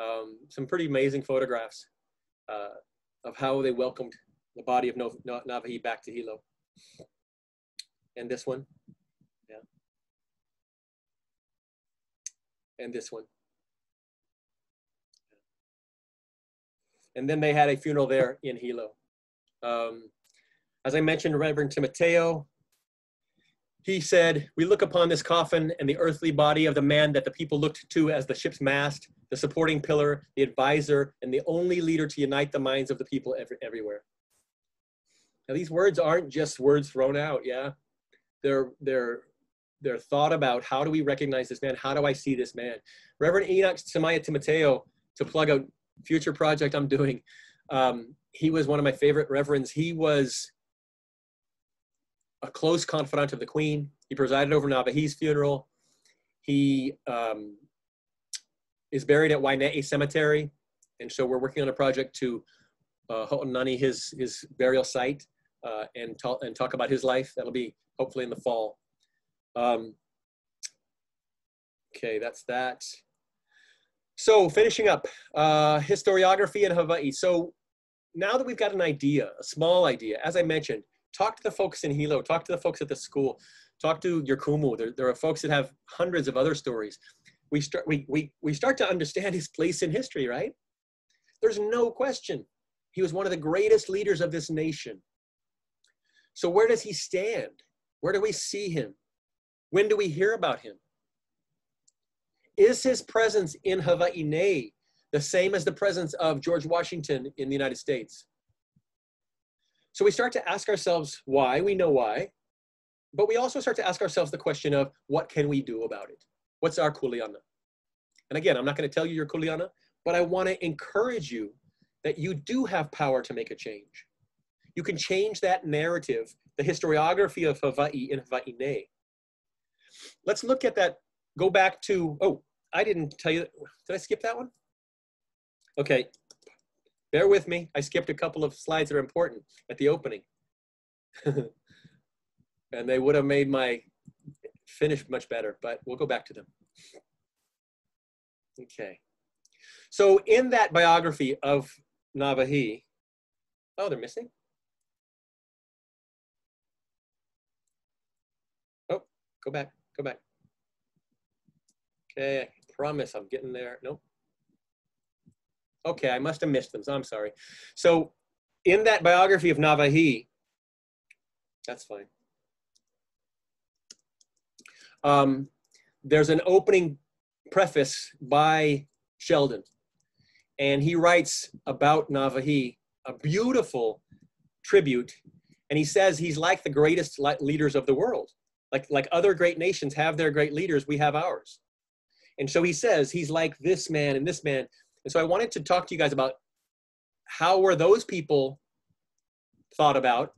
um, some pretty amazing photographs uh, of how they welcomed the body of Nawahi back to Hilo. And this one, yeah. And this one. And then they had a funeral there in Hilo. Um, as I mentioned, Reverend Timoteo he said, We look upon this coffin and the earthly body of the man that the people looked to as the ship's mast, the supporting pillar, the advisor, and the only leader to unite the minds of the people every, everywhere. Now, these words aren't just words thrown out, yeah? They're, they're, they're thought about how do we recognize this man? How do I see this man? Reverend Enoch Samaya Timoteo, to plug a future project I'm doing, um, he was one of my favorite reverends. He was a close confidant of the Queen. He presided over Nawahi's funeral. He um, is buried at Waine'e Cemetery. And so we're working on a project to uh, Ho'onani, his, his burial site, uh, and, talk, and talk about his life. That'll be hopefully in the fall. Um, okay, that's that. So finishing up, uh, historiography in Hawaii. So now that we've got an idea, a small idea, as I mentioned, talk to the folks in Hilo, talk to the folks at the school, talk to your Kumu. There, there are folks that have hundreds of other stories. We start, we, we, we start to understand his place in history, right? There's no question. He was one of the greatest leaders of this nation. So where does he stand? Where do we see him? When do we hear about him? Is his presence in Hawaii the same as the presence of George Washington in the United States? So we start to ask ourselves why, we know why, but we also start to ask ourselves the question of what can we do about it? What's our kuleana? And again, I'm not going to tell you your kuleana, but I want to encourage you that you do have power to make a change. You can change that narrative, the historiography of Hawaii in Hawaii Let's look at that. Go back to, oh, I didn't tell you, did I skip that one? Okay, bear with me. I skipped a couple of slides that are important at the opening. (laughs) and they would have made my finish much better, but we'll go back to them. Okay. So in that biography of Nawahi, oh, they're missing? Oh, go back, go back. Okay, I promise I'm getting there. Nope. Okay, I must have missed them, so I'm sorry. So in that biography of Nawahi, that's fine. Um, there's an opening preface by Sheldon, and he writes about Nawahi, a beautiful tribute, and he says he's like the greatest leaders of the world. Like, like other great nations have their great leaders, we have ours. And so he says he's like this man and this man. And so I wanted to talk to you guys about how were those people thought about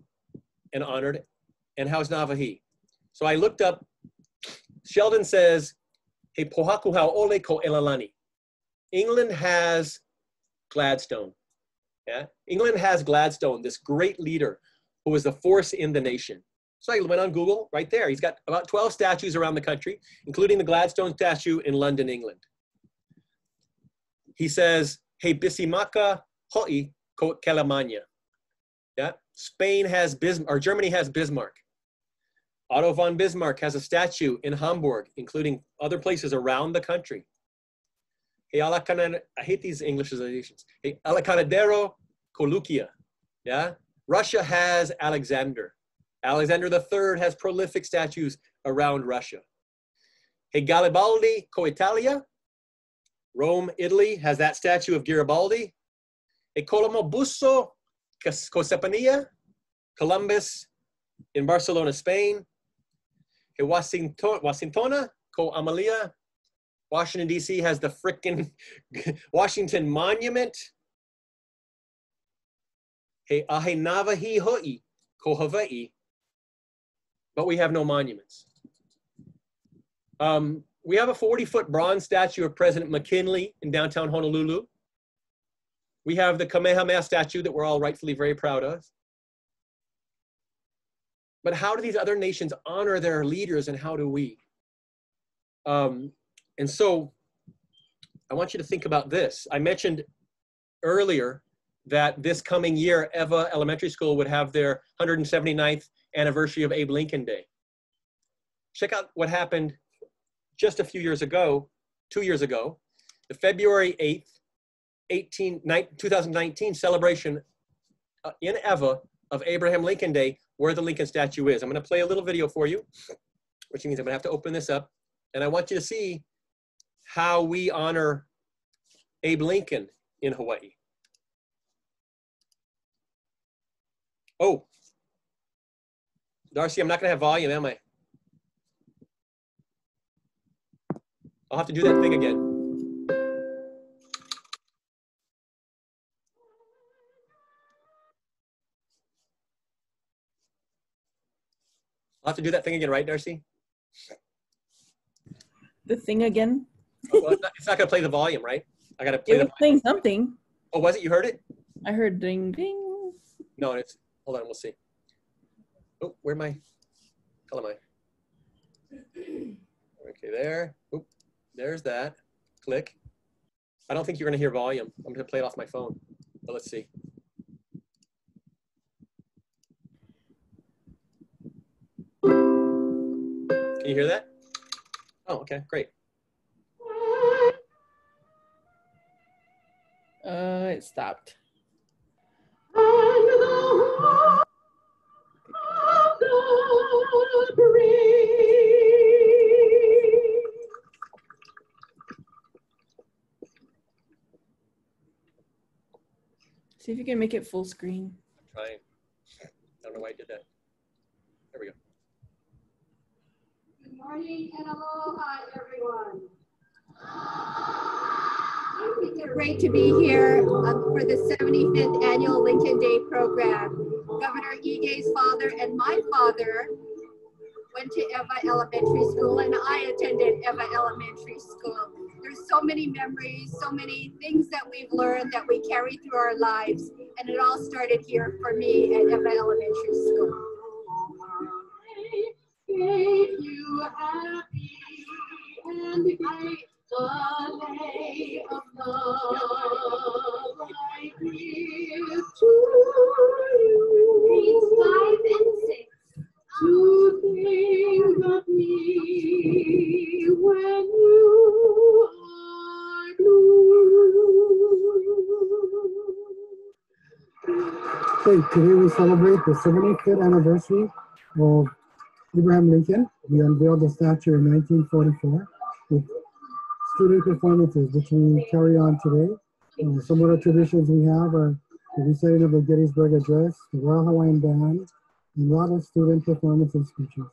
and honored, and how's Nawahi? So I looked up Sheldon says, He pohaku ole ko elalani. England has Gladstone. Yeah? England has Gladstone, this great leader who was the force in the nation. So I went on Google right there. He's got about 12 statues around the country, including the Gladstone statue in London, England. He says, Hey, Bisimaka hoi ko Kelamanya. Yeah, Spain has Bismarck, or Germany has Bismarck. Otto von Bismarck has a statue in Hamburg, including other places around the country. Hey, I hate these Englishizations. Alacanadero Colucia. Yeah? Russia has Alexander. Alexander III has prolific statues around Russia. Hey, Garibaldi Coitalia. Rome, Italy has that statue of Garibaldi. Hey, Colombo Busso Cosepania. Columbus in Barcelona, Spain. Washington, Washingtona, Ko Amalia. Washington, D.C. has the frickin' (laughs) Washington Monument. Hey, ahe Nawahi hoi, ko Hawaii. But we have no monuments. Um, we have a 40 foot bronze statue of President McKinley in downtown Honolulu. We have the Kamehameha statue that we're all rightfully very proud of. But how do these other nations honor their leaders and how do we? Um, and so I want you to think about this. I mentioned earlier that this coming year, Ewa Elementary School would have their 179th anniversary of Abe Lincoln Day. Check out what happened just a few years ago, two years ago, the February 8th, 18, 2019 celebration uh, in Ewa of Abraham Lincoln Day where the Lincoln statue is. I'm going to play a little video for you, which means I'm going to have to open this up. And I want you to see how we honor Abe Lincoln in Hawaii. Oh, Darcy, I'm not going to have volume, am I? I'll have to do that thing again. I'll have to do that thing again, right, Darcy? The thing again? oh, well, it's not, not going to play the volume, right? I got to play it was playing something. Oh, was it? You heard it? I heard ding ding. No, it's, hold on, we'll see. Oh, where am I? How am I? Okay, there. Oop, there's that. Click. I don't think you're gonna hear volume. I'm gonna play it off my phone, but let's see. Can you hear that? Oh, okay, great. Uh, it stopped. See if you can make it full screen. I'm trying. I don't know why I did that. There we go. Good morning and aloha, everyone. It's great to be here um, for the 75th annual Lincoln Day program. Governor Ige's father and my father went to Ewa Elementary School and I attended Ewa Elementary School. There's so many memories, so many things that we've learned that we carry through our lives. And it all started here for me at Ewa Elementary School. Celebrate the 75th anniversary of Abraham Lincoln. We unveiled the statue in 1944 with student performances, which we carry on today. Uh, some of the traditions we have are the reciting of the Gettysburg Address, the Royal Hawaiian Band, and a lot of student performance and speeches.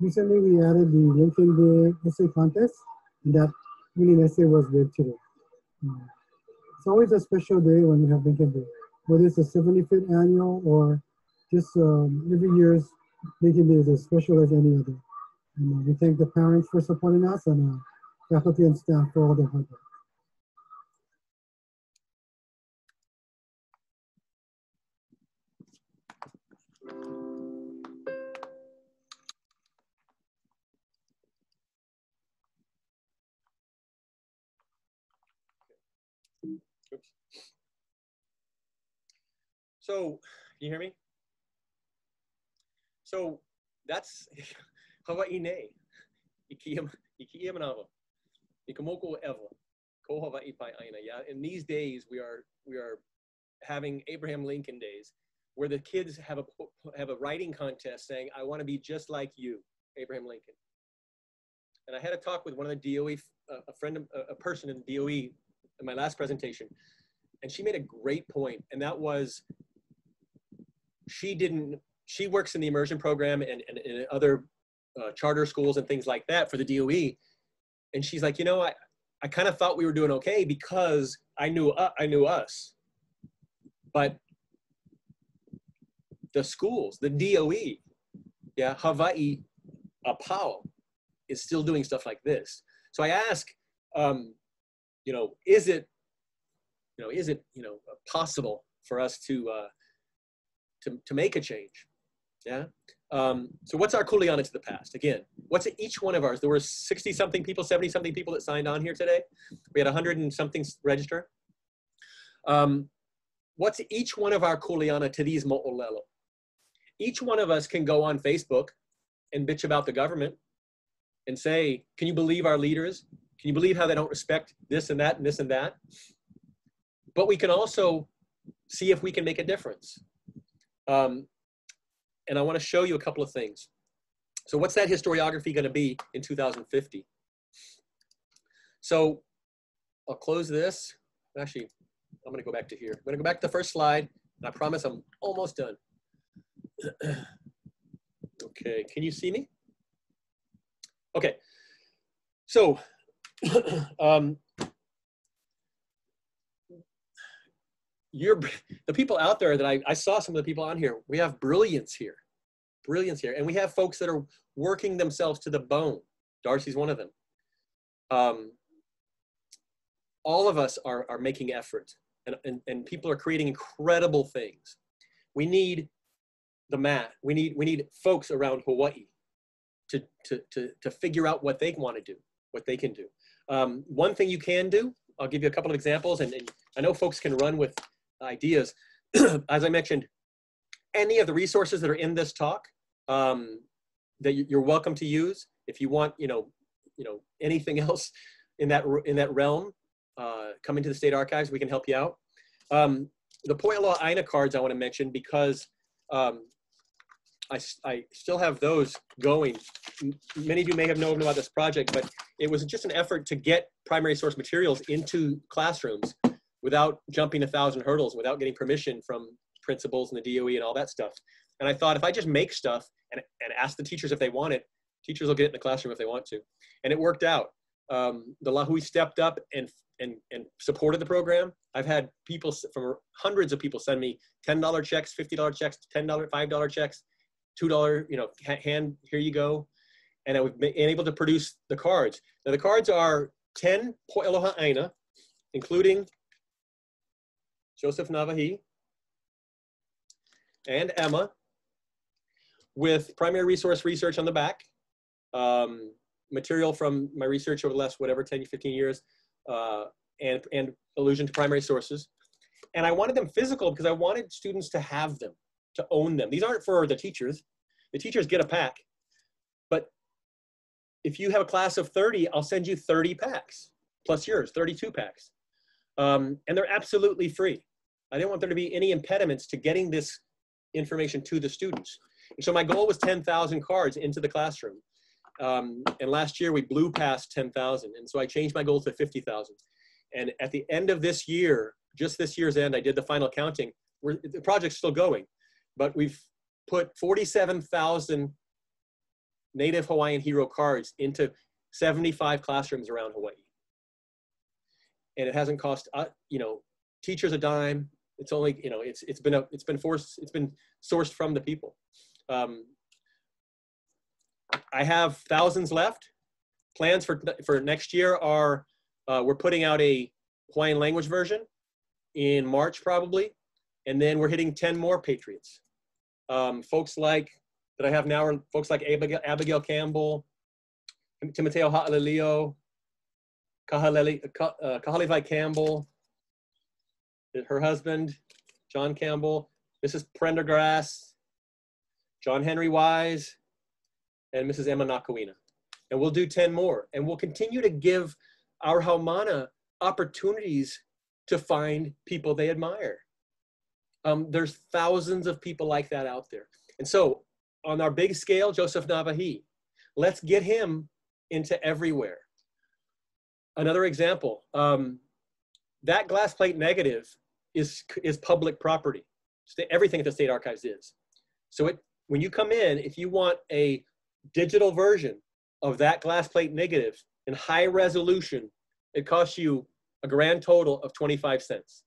Recently, we added the Lincoln Day Essay Contest, and that winning essay was read today. Uh, it's always a special day when we have Lincoln Day, whether it's a 75th annual or just um, every year's Day is as special as any other. And uh, we thank the parents for supporting us and uh, faculty and staff for all their hard work. So, you hear me? So that's (laughs) Hawaii ne. Ikiya manava. Ikamoko ewa. Ko Hawaii pai aina. Yeah. In these days, we are we are having Abraham Lincoln days, where the kids have a have a writing contest saying, "I want to be just like you, Abraham Lincoln." And I had a talk with one of the DOE, a friend, a person in DOE, in my last presentation, and she made a great point, and that was she didn't she works in the immersion program and, and, and other uh, charter schools and things like that for the DOE. And she's like, you know, I, I kind of thought we were doing okay because I knew uh, I knew us, but the schools, the DOE, yeah, Hawaii, Apau, is still doing stuff like this. So I ask, um, you know, is it, you know, is it, you know, possible for us to uh, to to make a change? Yeah. Um, so what's our kuleana to the past? Again, what's each one of ours? There were 60 something people, 70 something people that signed on here today. We had 100 and something register. Um, what's each one of our kuleana to these mo'olelo? Each one of us can go on Facebook and bitch about the government and say, can you believe our leaders? Can you believe how they don't respect this and that and this and that? But we can also see if we can make a difference. Um, and I want to show you a couple of things. So what's that historiography going to be in 2050? So I'll close this. Actually, I'm going to go back to here. I'm going to go back to the first slide, and I promise I'm almost done. (clears throat) okay, can you see me? Okay, so (clears throat) um, you're the people out there that I, I saw some of the people on here we have brilliance here brilliance here and we have folks that are working themselves to the bone darcy's one of them um, all of us are, are making effort and, and, and people are creating incredible things. We need the mat. We need, we need folks around Hawaii to, to, to, to figure out what they want to do, what they can do. Um, one thing you can do, I'll give you a couple of examples, and, and I know folks can run with ideas. (clears throat) As I mentioned, any of the resources that are in this talk um, that you're welcome to use. If you want, you know, you know anything (laughs) else in that in that realm, uh, coming to the state archives, we can help you out. Um, the Poialoha Aina cards I want to mention because um, I, I still have those going. Many of you may have known about this project, but it was just an effort to get primary source materials into classrooms without jumping a thousand hurdles, without getting permission from principals and the DOE and all that stuff. And I thought if I just make stuff and, and ask the teachers if they want it, teachers will get it in the classroom if they want to. And it worked out. Um, the Lahui stepped up and, and, and supported the program. I've had people from hundreds of people send me $10 checks, $50 checks, $10, $5 checks, $2, you know, hand, here you go. And I was able to produce the cards. Now the cards are 10 Poialoha Aina, including Joseph Nawahi and Emma, with primary resource research on the back, um, material from my research over the last whatever 10 15 years uh, and and allusion to primary sources. And i wanted them physical because i wanted students to have them to own them. These aren't for the teachers. The teachers get a pack. But if you have a class of 30 i'll send you 30 packs plus yours 32 packs um, and they're absolutely free i didn't want there to be any impediments to getting this information to the students and so my goal was 10,000 cards into the classroom um, and last year we blew past 10,000. And so I changed my goal to 50,000. And at the end of this year, just this year's end, I did the final counting. We're, the project's still going, but we've put 47,000 native Hawaiian hero cards into 75 classrooms around Hawaii. And it hasn't cost, uh, you know, teachers a dime. It's only, you know, it's, it's been a, it's been forced, it's been sourced from the people. Um, I have thousands left. Plans for, for next year are uh, we're putting out a Hawaiian language version in March probably, and then we're hitting 10 more Patriots. Um, folks like, that I have now are folks like Abigail, Abigail Campbell, Timoteo Ha'alilio, Kahaleli, uh, Campbell, her husband, John Campbell, Mrs. Prendergast, John Henry Wise, and Mrs. Emma Nakuina. And we'll do 10 more. And we'll continue to give our Haumana opportunities to find people they admire. Um, there's thousands of people like that out there. And so on our big scale, Joseph Nawahi, let's get him into everywhere. Another example, um, that glass plate negative is, is public property. Everything at the State Archives is. So it, when you come in, if you want a digital version of that glass plate negative in high resolution, it costs you a grand total of 25 cents.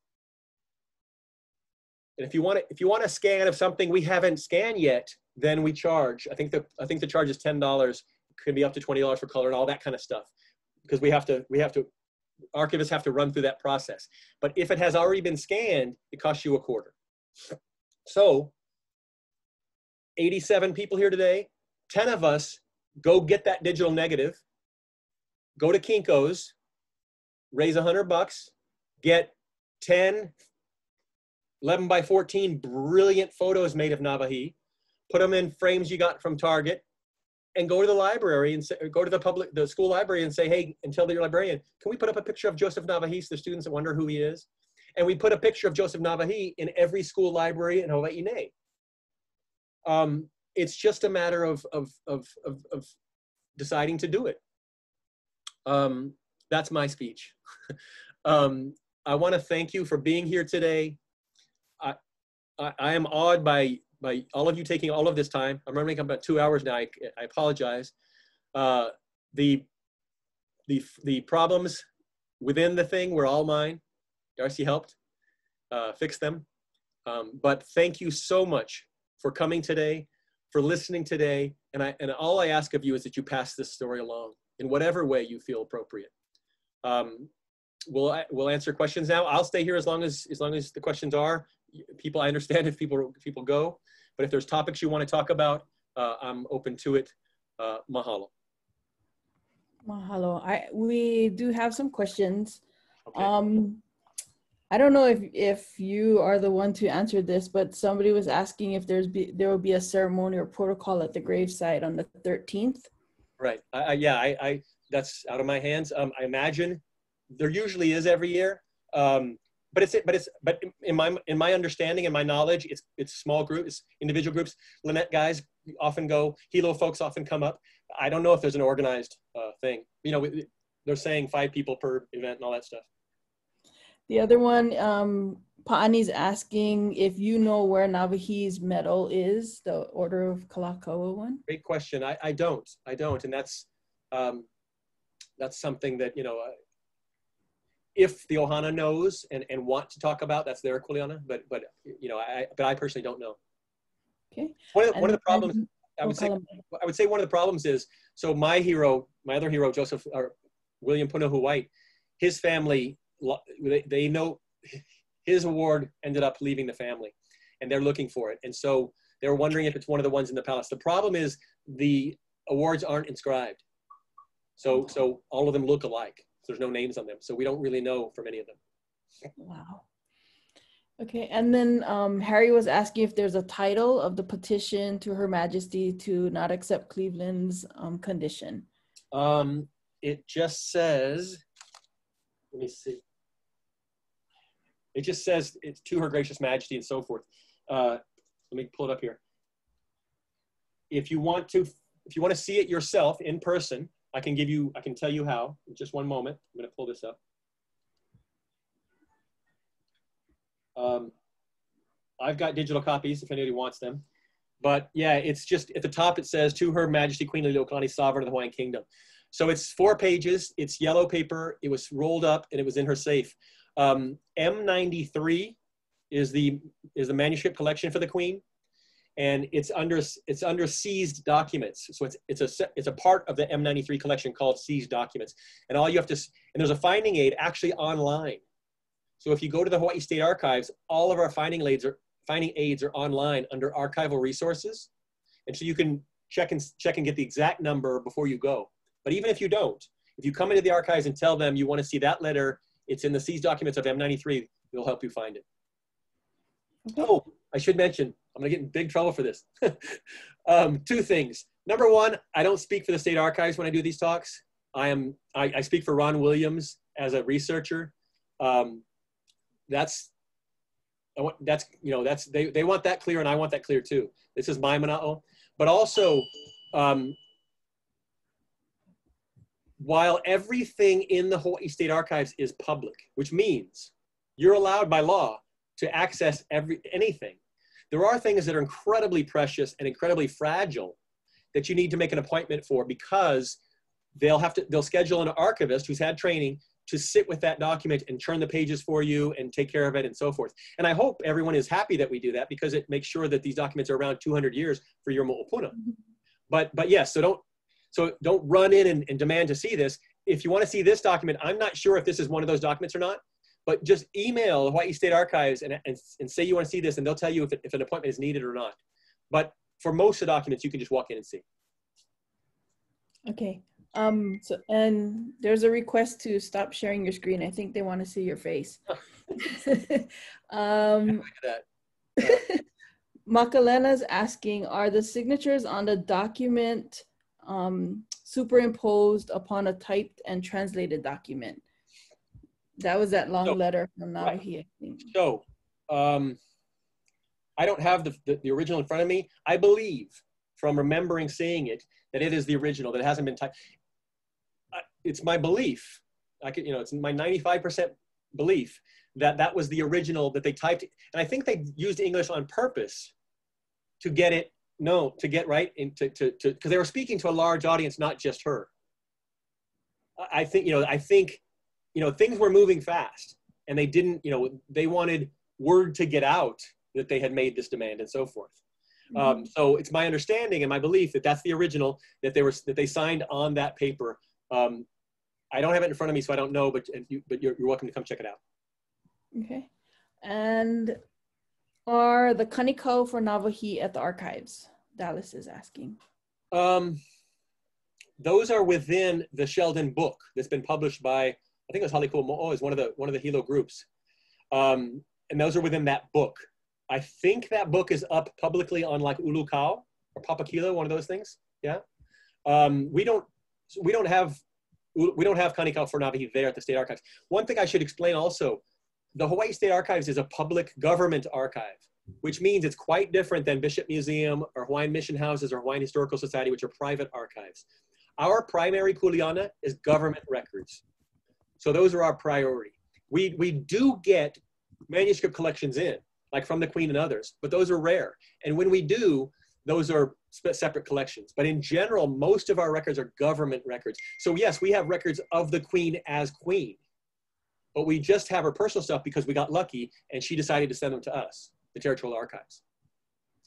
And if you want if you want a scan of something we haven't scanned yet, then we charge. I think the I think the charge is ten dollars. Could be up to twenty dollars for color and all that kind of stuff, because we have to we have to archivists have to run through that process. But if it has already been scanned, it costs you a quarter. So, 87 people here today. 10 of us go get that digital negative, go to Kinko's, raise 100 bucks, get 10 11 by 14 brilliant photos made of Nawahi, put them in frames you got from Target, and go to the library and say, go to the public, the school library and say, hey, and tell your librarian, can we put up a picture of Joseph Nawahi so the students that wonder who he is? And we put a picture of Joseph Nawahi in every school library in Hawaii. Um, it's just a matter of, of, of, of, of deciding to do it. Um, that's my speech. (laughs) um, I want to thank you for being here today. I, I, I, am awed by, by all of you taking all of this time. I'm running about two hours now. I, I apologize. Uh, the, the, the problems within the thing were all mine. Darcy helped uh, fix them. Um, but thank you so much for coming today for listening today. And, I, and all I ask of you is that you pass this story along in whatever way you feel appropriate. Um, we'll we'll answer questions now. I'll stay here as long as as long as the questions are. People, I understand if people people go, but if there's topics you want to talk about, uh, I'm open to it. Uh, mahalo. Mahalo. I we do have some questions. Okay. Um, I don't know if if you are the one to answer this, but somebody was asking if there's be there will be a ceremony or protocol at the gravesite on the 13th. Right. I, I, yeah. I, I that's out of my hands. Um, I imagine there usually is every year. Um, but it's but it's but in my in my understanding and my knowledge, it's it's small groups, individual groups. Lynette guys often go. Hilo folks often come up. I don't know if there's an organized uh, thing. You know, they're saying five people per event and all that stuff. The other one, um, Paani's asking if you know where Nawahi's medal is, the Order of Kalakaua one. Great question. I, I don't. I don't, and that's um, that's something that you know. Uh, if the Ohana knows and, and want to talk about, that's their Kuleana. But but you know, I but I personally don't know. Okay. One of, the, one of the problems I would say I would say one of the problems is so my hero, my other hero, Joseph or William Punahou White, his family they, they know his award ended up leaving the family and they're looking for it. And so they're wondering if it's one of the ones in the palace. The problem is the awards aren't inscribed. So, so all of them look alike. So there's no names on them. So we don't really know from any of them. Wow. Okay, and then um, Harry was asking if there's a title of the petition to Her Majesty to not accept Cleveland's um, condition. Um, it just says, let me see. It just says it's to her gracious majesty and so forth. Uh, let me pull it up here. If you want to, if you want to see it yourself in person, I can give you, I can tell you how. Just one moment. I'm going to pull this up. Um, I've got digital copies if anybody wants them. But yeah, it's just at the top it says to Her Majesty Queen Liliuokalani, Sovereign of the Hawaiian Kingdom. So it's four pages. It's yellow paper. It was rolled up and it was in her safe. Um, M93 is the is the manuscript collection for the Queen, and it's under it's under seized documents. So it's it's a it's a part of the M93 collection called seized documents. And all you have to and there's a finding aid actually online. So if you go to the Hawaii State Archives, all of our finding aids are finding aids are online under archival resources, and so you can check and check and get the exact number before you go. But even if you don't, if you come into the archives and tell them you want to see that letter it's in the seized documents of M93. It'll help you find it. Okay. Oh, I should mention, I'm gonna get in big trouble for this. (laughs) um, two things. Number one, I don't speak for the state archives when I do these talks. I am, I, I speak for Ron Williams as a researcher. Um, that's, I want, that's, you know, that's, they, they want that clear and I want that clear too. This is my mana'o. But also, um, while everything in the Hawaii State Archives is public, which means you're allowed by law to access every anything, there are things that are incredibly precious and incredibly fragile that you need to make an appointment for because they'll have to they'll schedule an archivist who's had training to sit with that document and turn the pages for you and take care of it and so forth. And I hope everyone is happy that we do that because it makes sure that these documents are around 200 years for your mo'opuna. Mm-hmm. But but yes, so don't so don't run in and, and demand to see this. If you want to see this document, I'm not sure if this is one of those documents or not, but just email Hawaii State Archives and, and, and say you want to see this and they'll tell you if, if an appointment is needed or not. But for most of the documents, you can just walk in and see. Okay. Um, so, and there's a request to stop sharing your screen. I think they want to see your face. (laughs) (laughs) um, (laughs) Makalena's asking, are the signatures on the document um, superimposed upon a typed and translated document. That was that long so, letter from Nawahi, I think. So, um, I don't have the, the, the, original in front of me. I believe from remembering seeing it that it is the original, that it hasn't been typed. It's my belief. I could, you know, it's my 95% belief that that was the original that they typed. And I think they used English on purpose to get it no, to get right into to to because they were speaking to a large audience, not just her. I think you know. I think you know things were moving fast, and they didn't. You know, they wanted word to get out that they had made this demand and so forth. Mm-hmm. Um, so it's my understanding and my belief that that's the original that they were that they signed on that paper. Um, I don't have it in front of me, so I don't know, but, you, but you're, you're welcome to come check it out. Okay. And are the Kanikau for Nawahi at the archives? Dallas is asking. Um, those are within the Sheldon book that's been published by, I think it was Haliko Mo'o is one of the, one of the Hilo groups. Um, and those are within that book. I think that book is up publicly on like Ulukau or Papakilo, one of those things. Yeah. Um, we don't, we don't have, we don't have Kanikau for Nawahi there at the State Archives. One thing I should explain also, the Hawaii State Archives is a public government archive, which means it's quite different than Bishop Museum or Hawaiian Mission Houses or Hawaiian Historical Society, which are private archives. Our primary kuleana is government records. So those are our priority. We, we do get manuscript collections in, like from the Queen and others, but those are rare. And when we do, those are separate collections. But in general, most of our records are government records. So yes, we have records of the Queen as Queen, but we just have her personal stuff because we got lucky and she decided to send them to us, the Territorial Archives.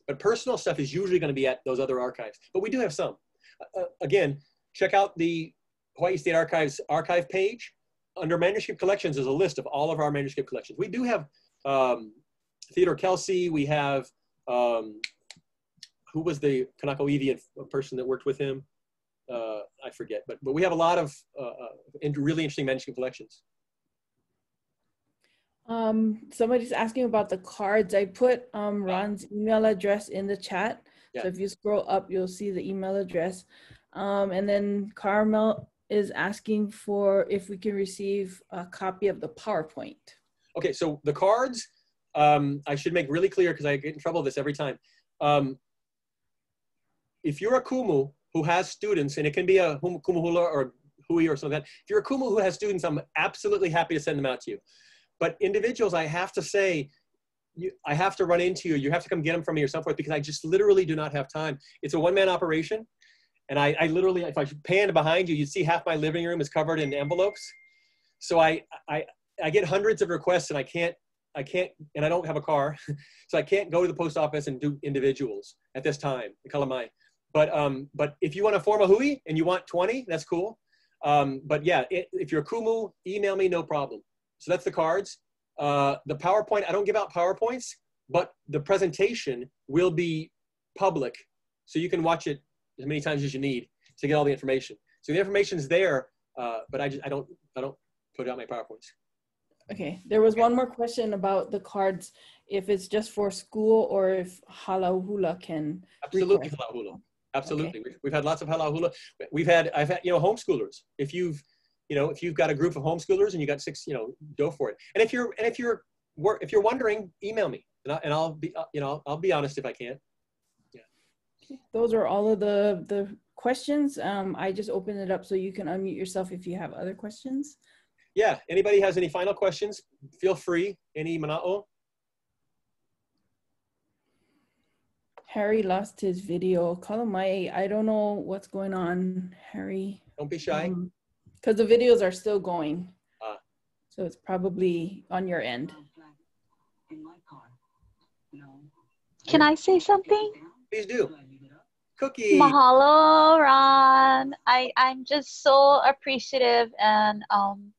But personal stuff is usually going to be at those other archives, but we do have some. Uh, again, check out the Hawaii State Archives archive page. Under manuscript collections is a list of all of our manuscript collections. We do have um, Theodore Kelsey, we have, um, who was the Kanaka Oiwi person that worked with him? Uh, I forget, but, but we have a lot of uh, uh really interesting manuscript collections. Um, somebody's asking about the cards. I put um, Ron's email address in the chat. Yeah. So if you scroll up, you'll see the email address. Um, and then Carmel is asking for if we can receive a copy of the PowerPoint. Okay, so the cards, um, I should make really clear because I get in trouble with this every time. Um, if you're a kumu who has students, and it can be a kumuhula or hui or something like that, if you're a kumu who has students, I'm absolutely happy to send them out to you. But individuals, I have to say, you, I have to run into you. You have to come get them from me or so forth because I just literally do not have time. It's a one-man operation. And I, I literally, if I panned behind you, you'd see half my living room is covered in envelopes. So I, I, I get hundreds of requests and I can't, I can't, and I don't have a car. (laughs) so I can't go to the post office and do individuals at this time, the Kalamai. But, um, but if you want to form a hui and you want 20, that's cool. Um, but yeah, it, if you're Kumu, email me, no problem. So that's the cards. Uh, the PowerPoint, I don't give out PowerPoints, but the presentation will be public. So you can watch it as many times as you need to get all the information. So the information is there, uh, but I just I don't I don't put out my powerpoints. Okay, there was one more question about the cards. If it's just for school or if Halahula can. Absolutely, Halahula. Absolutely, okay. we've, we've had lots of Halahula. We've had I've had you know homeschoolers. If you've you know if you've got a group of homeschoolers and you got six you know go for it. And if you're and if you're if you're wondering, email me and, I, and I'll be uh, you know I'll, I'll be honest if I can those are all of the, the questions. Um, I just opened it up so you can unmute yourself if you have other questions. Yeah, anybody has any final questions, feel free. Any mana'o? Harry lost his video. Kalamai, I don't know what's going on, Harry. Don't be shy. Because um, the videos are still going. Uh, so it's probably on your end. Can I say something? Please do. Cookie. Mahalo, Ron. I, I'm just so appreciative and um,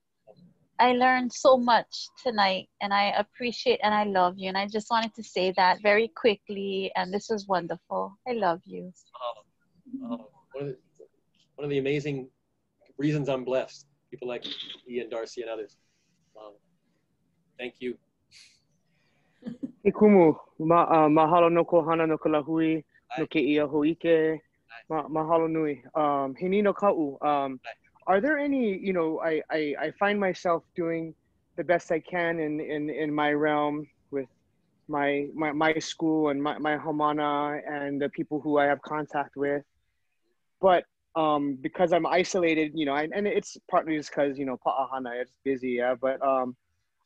I learned so much tonight and I appreciate and I love you. And I just wanted to say that very quickly. And this was wonderful. I love you. Oh, oh, one, of the, one of the amazing reasons I'm blessed. People like Ian, Darcy, and others. Um, thank you. Ikumu, ma, uh, mahalo no kohana no kalahui no ke ia hoike. Ma, mahalo nui. Um, hini no ka'u. Um, are there any, you know, I, I, I find myself doing the best I can in, in, in my realm with my, my, my school and my, my haumana and the people who I have contact with. But um, because I'm isolated, you know, I, and it's partly just because, you know, pa'ahana, it's busy, yeah, but um,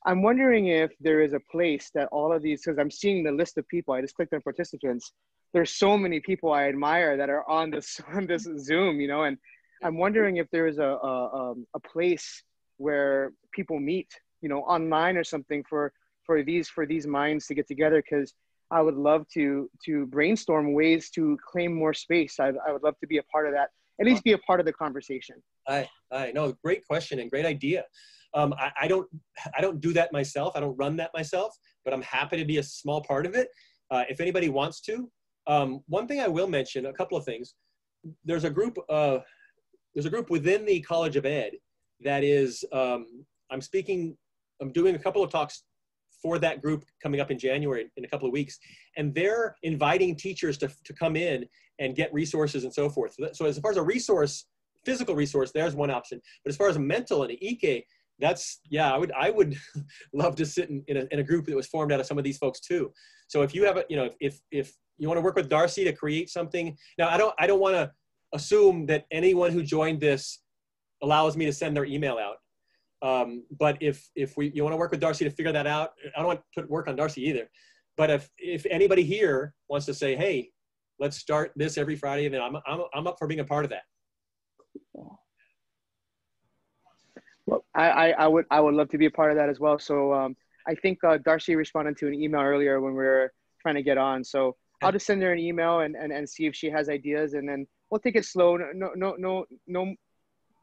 I'm wondering if there is a place that all of these, because I'm seeing the list of people, I just clicked on participants. There's so many people I admire that are on this (laughs) on this Zoom, you know, and I'm wondering if there is a a, um, a place where people meet, you know, online or something for for these for these minds to get together. Because I would love to to brainstorm ways to claim more space. I I would love to be a part of that. At least be a part of the conversation. Aye, I know, great question and great idea. Um, I, I, don't, I don't do that myself. I don't run that myself, but I'm happy to be a small part of it. Uh, if anybody wants to, um, one thing I will mention, a couple of things. There's a group, uh, there's a group within the College of Ed that is, um, I'm speaking, I'm doing a couple of talks for that group coming up in January in a couple of weeks. And they're inviting teachers to, to come in and get resources and so forth. So as far as a resource, physical resource, there's one option. But as far as a mental and an EK, that's, yeah, I would, I would (laughs) love to sit in, in a, in a group that was formed out of some of these folks too. So if you have a, you know, if, if you want to work with Darcy to create something, now I don't, I don't want to assume that anyone who joined this allows me to send their email out. Um, but if if we you want to work with Darcy to figure that out, I don't want to put work on Darcy either. But if if anybody here wants to say, hey, let's start this every Friday, then I'm I'm I'm up for being a part of that. Well, I, I, I would I would love to be a part of that as well. So um, I think uh, Darcy responded to an email earlier when we were trying to get on. So I'll just send her an email and, and, and see if she has ideas, and then we'll take it slow. No no no no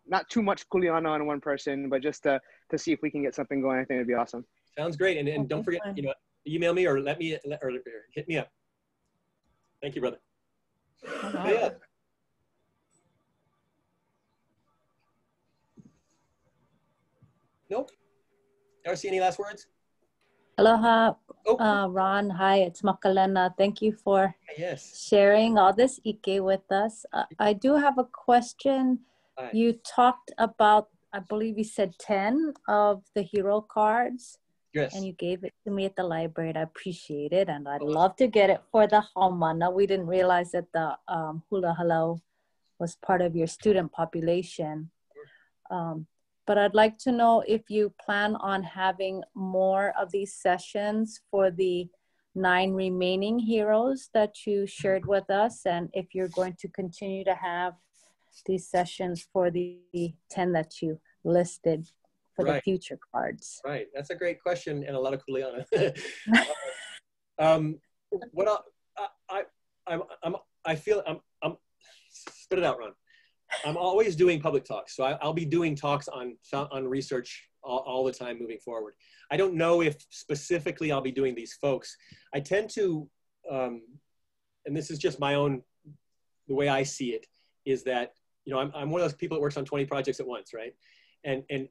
not too much Kuleana on one person, but just to, to see if we can get something going. I think it'd be awesome. Sounds great. And, and don't forget, you know, email me or let me, or hit me up. Thank you, brother. Yeah. Nope. Darcy, any last words? Aloha, oh. uh, Ron. Hi, it's Makalena. Thank you for yes. sharing all this Ike with us. Uh, I do have a question you talked about, I believe you said 10 of the hero cards. Yes. And you gave it to me at the library. and I appreciate it. And I'd love to get it for the Haumana. We didn't realize that the um, hula halau was part of your student population. Um, but I'd like to know if you plan on having more of these sessions for the nine remaining heroes that you shared with us, and if you're going to continue to have these sessions for the 10 that you listed for right. the future cards? Right, that's a great question and a lot of kuleana. (laughs) (laughs) um, what I, I, I, I'm, I feel, I'm, I'm, spit it out, Ron. I'm always doing public talks. So I, will be doing talks on, on research all, all, the time moving forward. I don't know if specifically I'll be doing these folks. I tend to, um, and this is just my own, the way I see it, is that you know, I'm, I'm one of those people that works on 20 projects at once, right? And, and,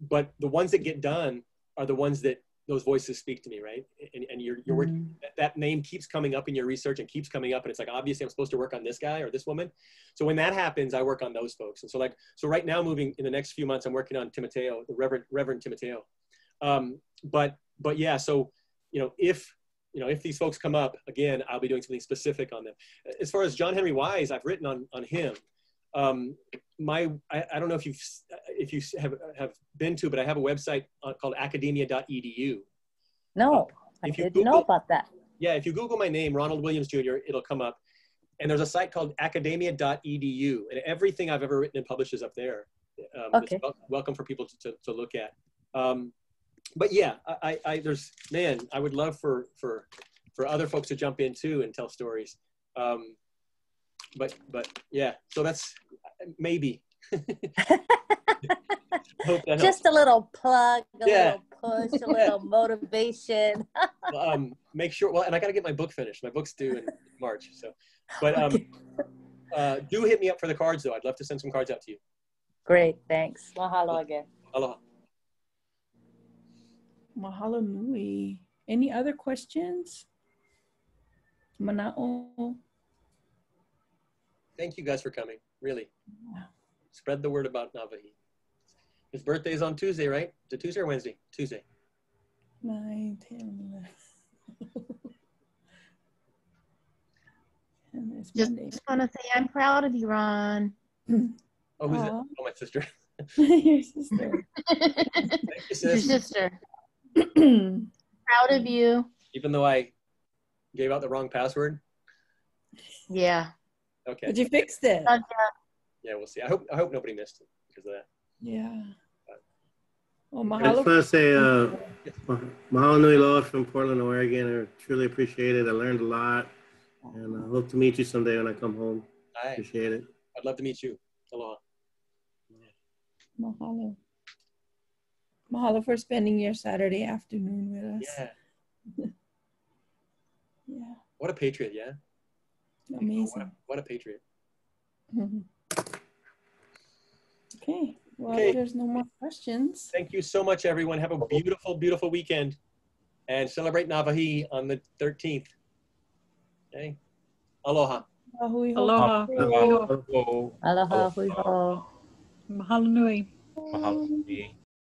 but the ones that get done are the ones that those voices speak to me, right? And, and you're, you're working, mm-hmm. that, that name keeps coming up in your research and keeps coming up. And it's like, obviously I'm supposed to work on this guy or this woman. So when that happens, I work on those folks. And so like, so right now moving in the next few months, I'm working on Timoteo, the Reverend, Reverend Timoteo. Um, but, but yeah, so, you know, if, you know, if these folks come up again, I'll be doing something specific on them. As far as John Henry Wise, I've written on, on him um, my I, I, don't know if you've if you have have been to, but I have a website uh, called academia.edu. No, uh, I didn't Google, know about that. Yeah, if you Google my name, Ronald Williams Jr., it'll come up. And there's a site called academia.edu, and everything I've ever written and published is up there. Um, okay. Wel welcome for people to, to, to look at. Um, but yeah, I, I, there's man, I would love for for for other folks to jump in too and tell stories. Um, but but yeah, so that's maybe. (laughs) (laughs) Just a little plug, a yeah. little push, a (laughs) little motivation. (laughs) um, make sure. Well, and I got to get my book finished. My book's due in March, so. But um, uh, do hit me up for the cards, though. I'd love to send some cards out to you. Great, thanks. Mahalo again. Aloha. Mahalo nui. Any other questions? Mana'o thank you guys for coming. Really. Spread the word about Nawahi. His birthday is on Tuesday, right? Is it Tuesday or Wednesday? Tuesday. Nine, ten, (laughs) Just, just want to say I'm proud of you, Ron. Oh, who's Aww. it? Oh, my sister. (laughs) (laughs) Your sister. Thank you, sis. Your sister. (clears throat) proud of you. Even though I gave out the wrong password. Yeah. Okay. But you fixed it. Yeah, we'll see. I hope I hope nobody missed it because of that. Yeah. Well, mahalo. I just want to say, uh, mahalo nui loa from Portland, Oregon. I truly appreciate it. I learned a lot, and I hope to meet you someday when I come home. Hi. Appreciate it. I'd love to meet you. Aloha. Mahalo. Mahalo for spending your Saturday afternoon with us. Yeah. (laughs) Yeah, What a patriot, yeah? What a, amazing. what a patriot. (laughs) Okay, well, Okay. there's no more questions. Thank you so much, everyone. Have a beautiful, beautiful weekend. And celebrate Nawahi on the 13th. Okay. Aloha. Ahui Aloha. hopu. Aloha, hui ho. Mahalo nui. Mahalo.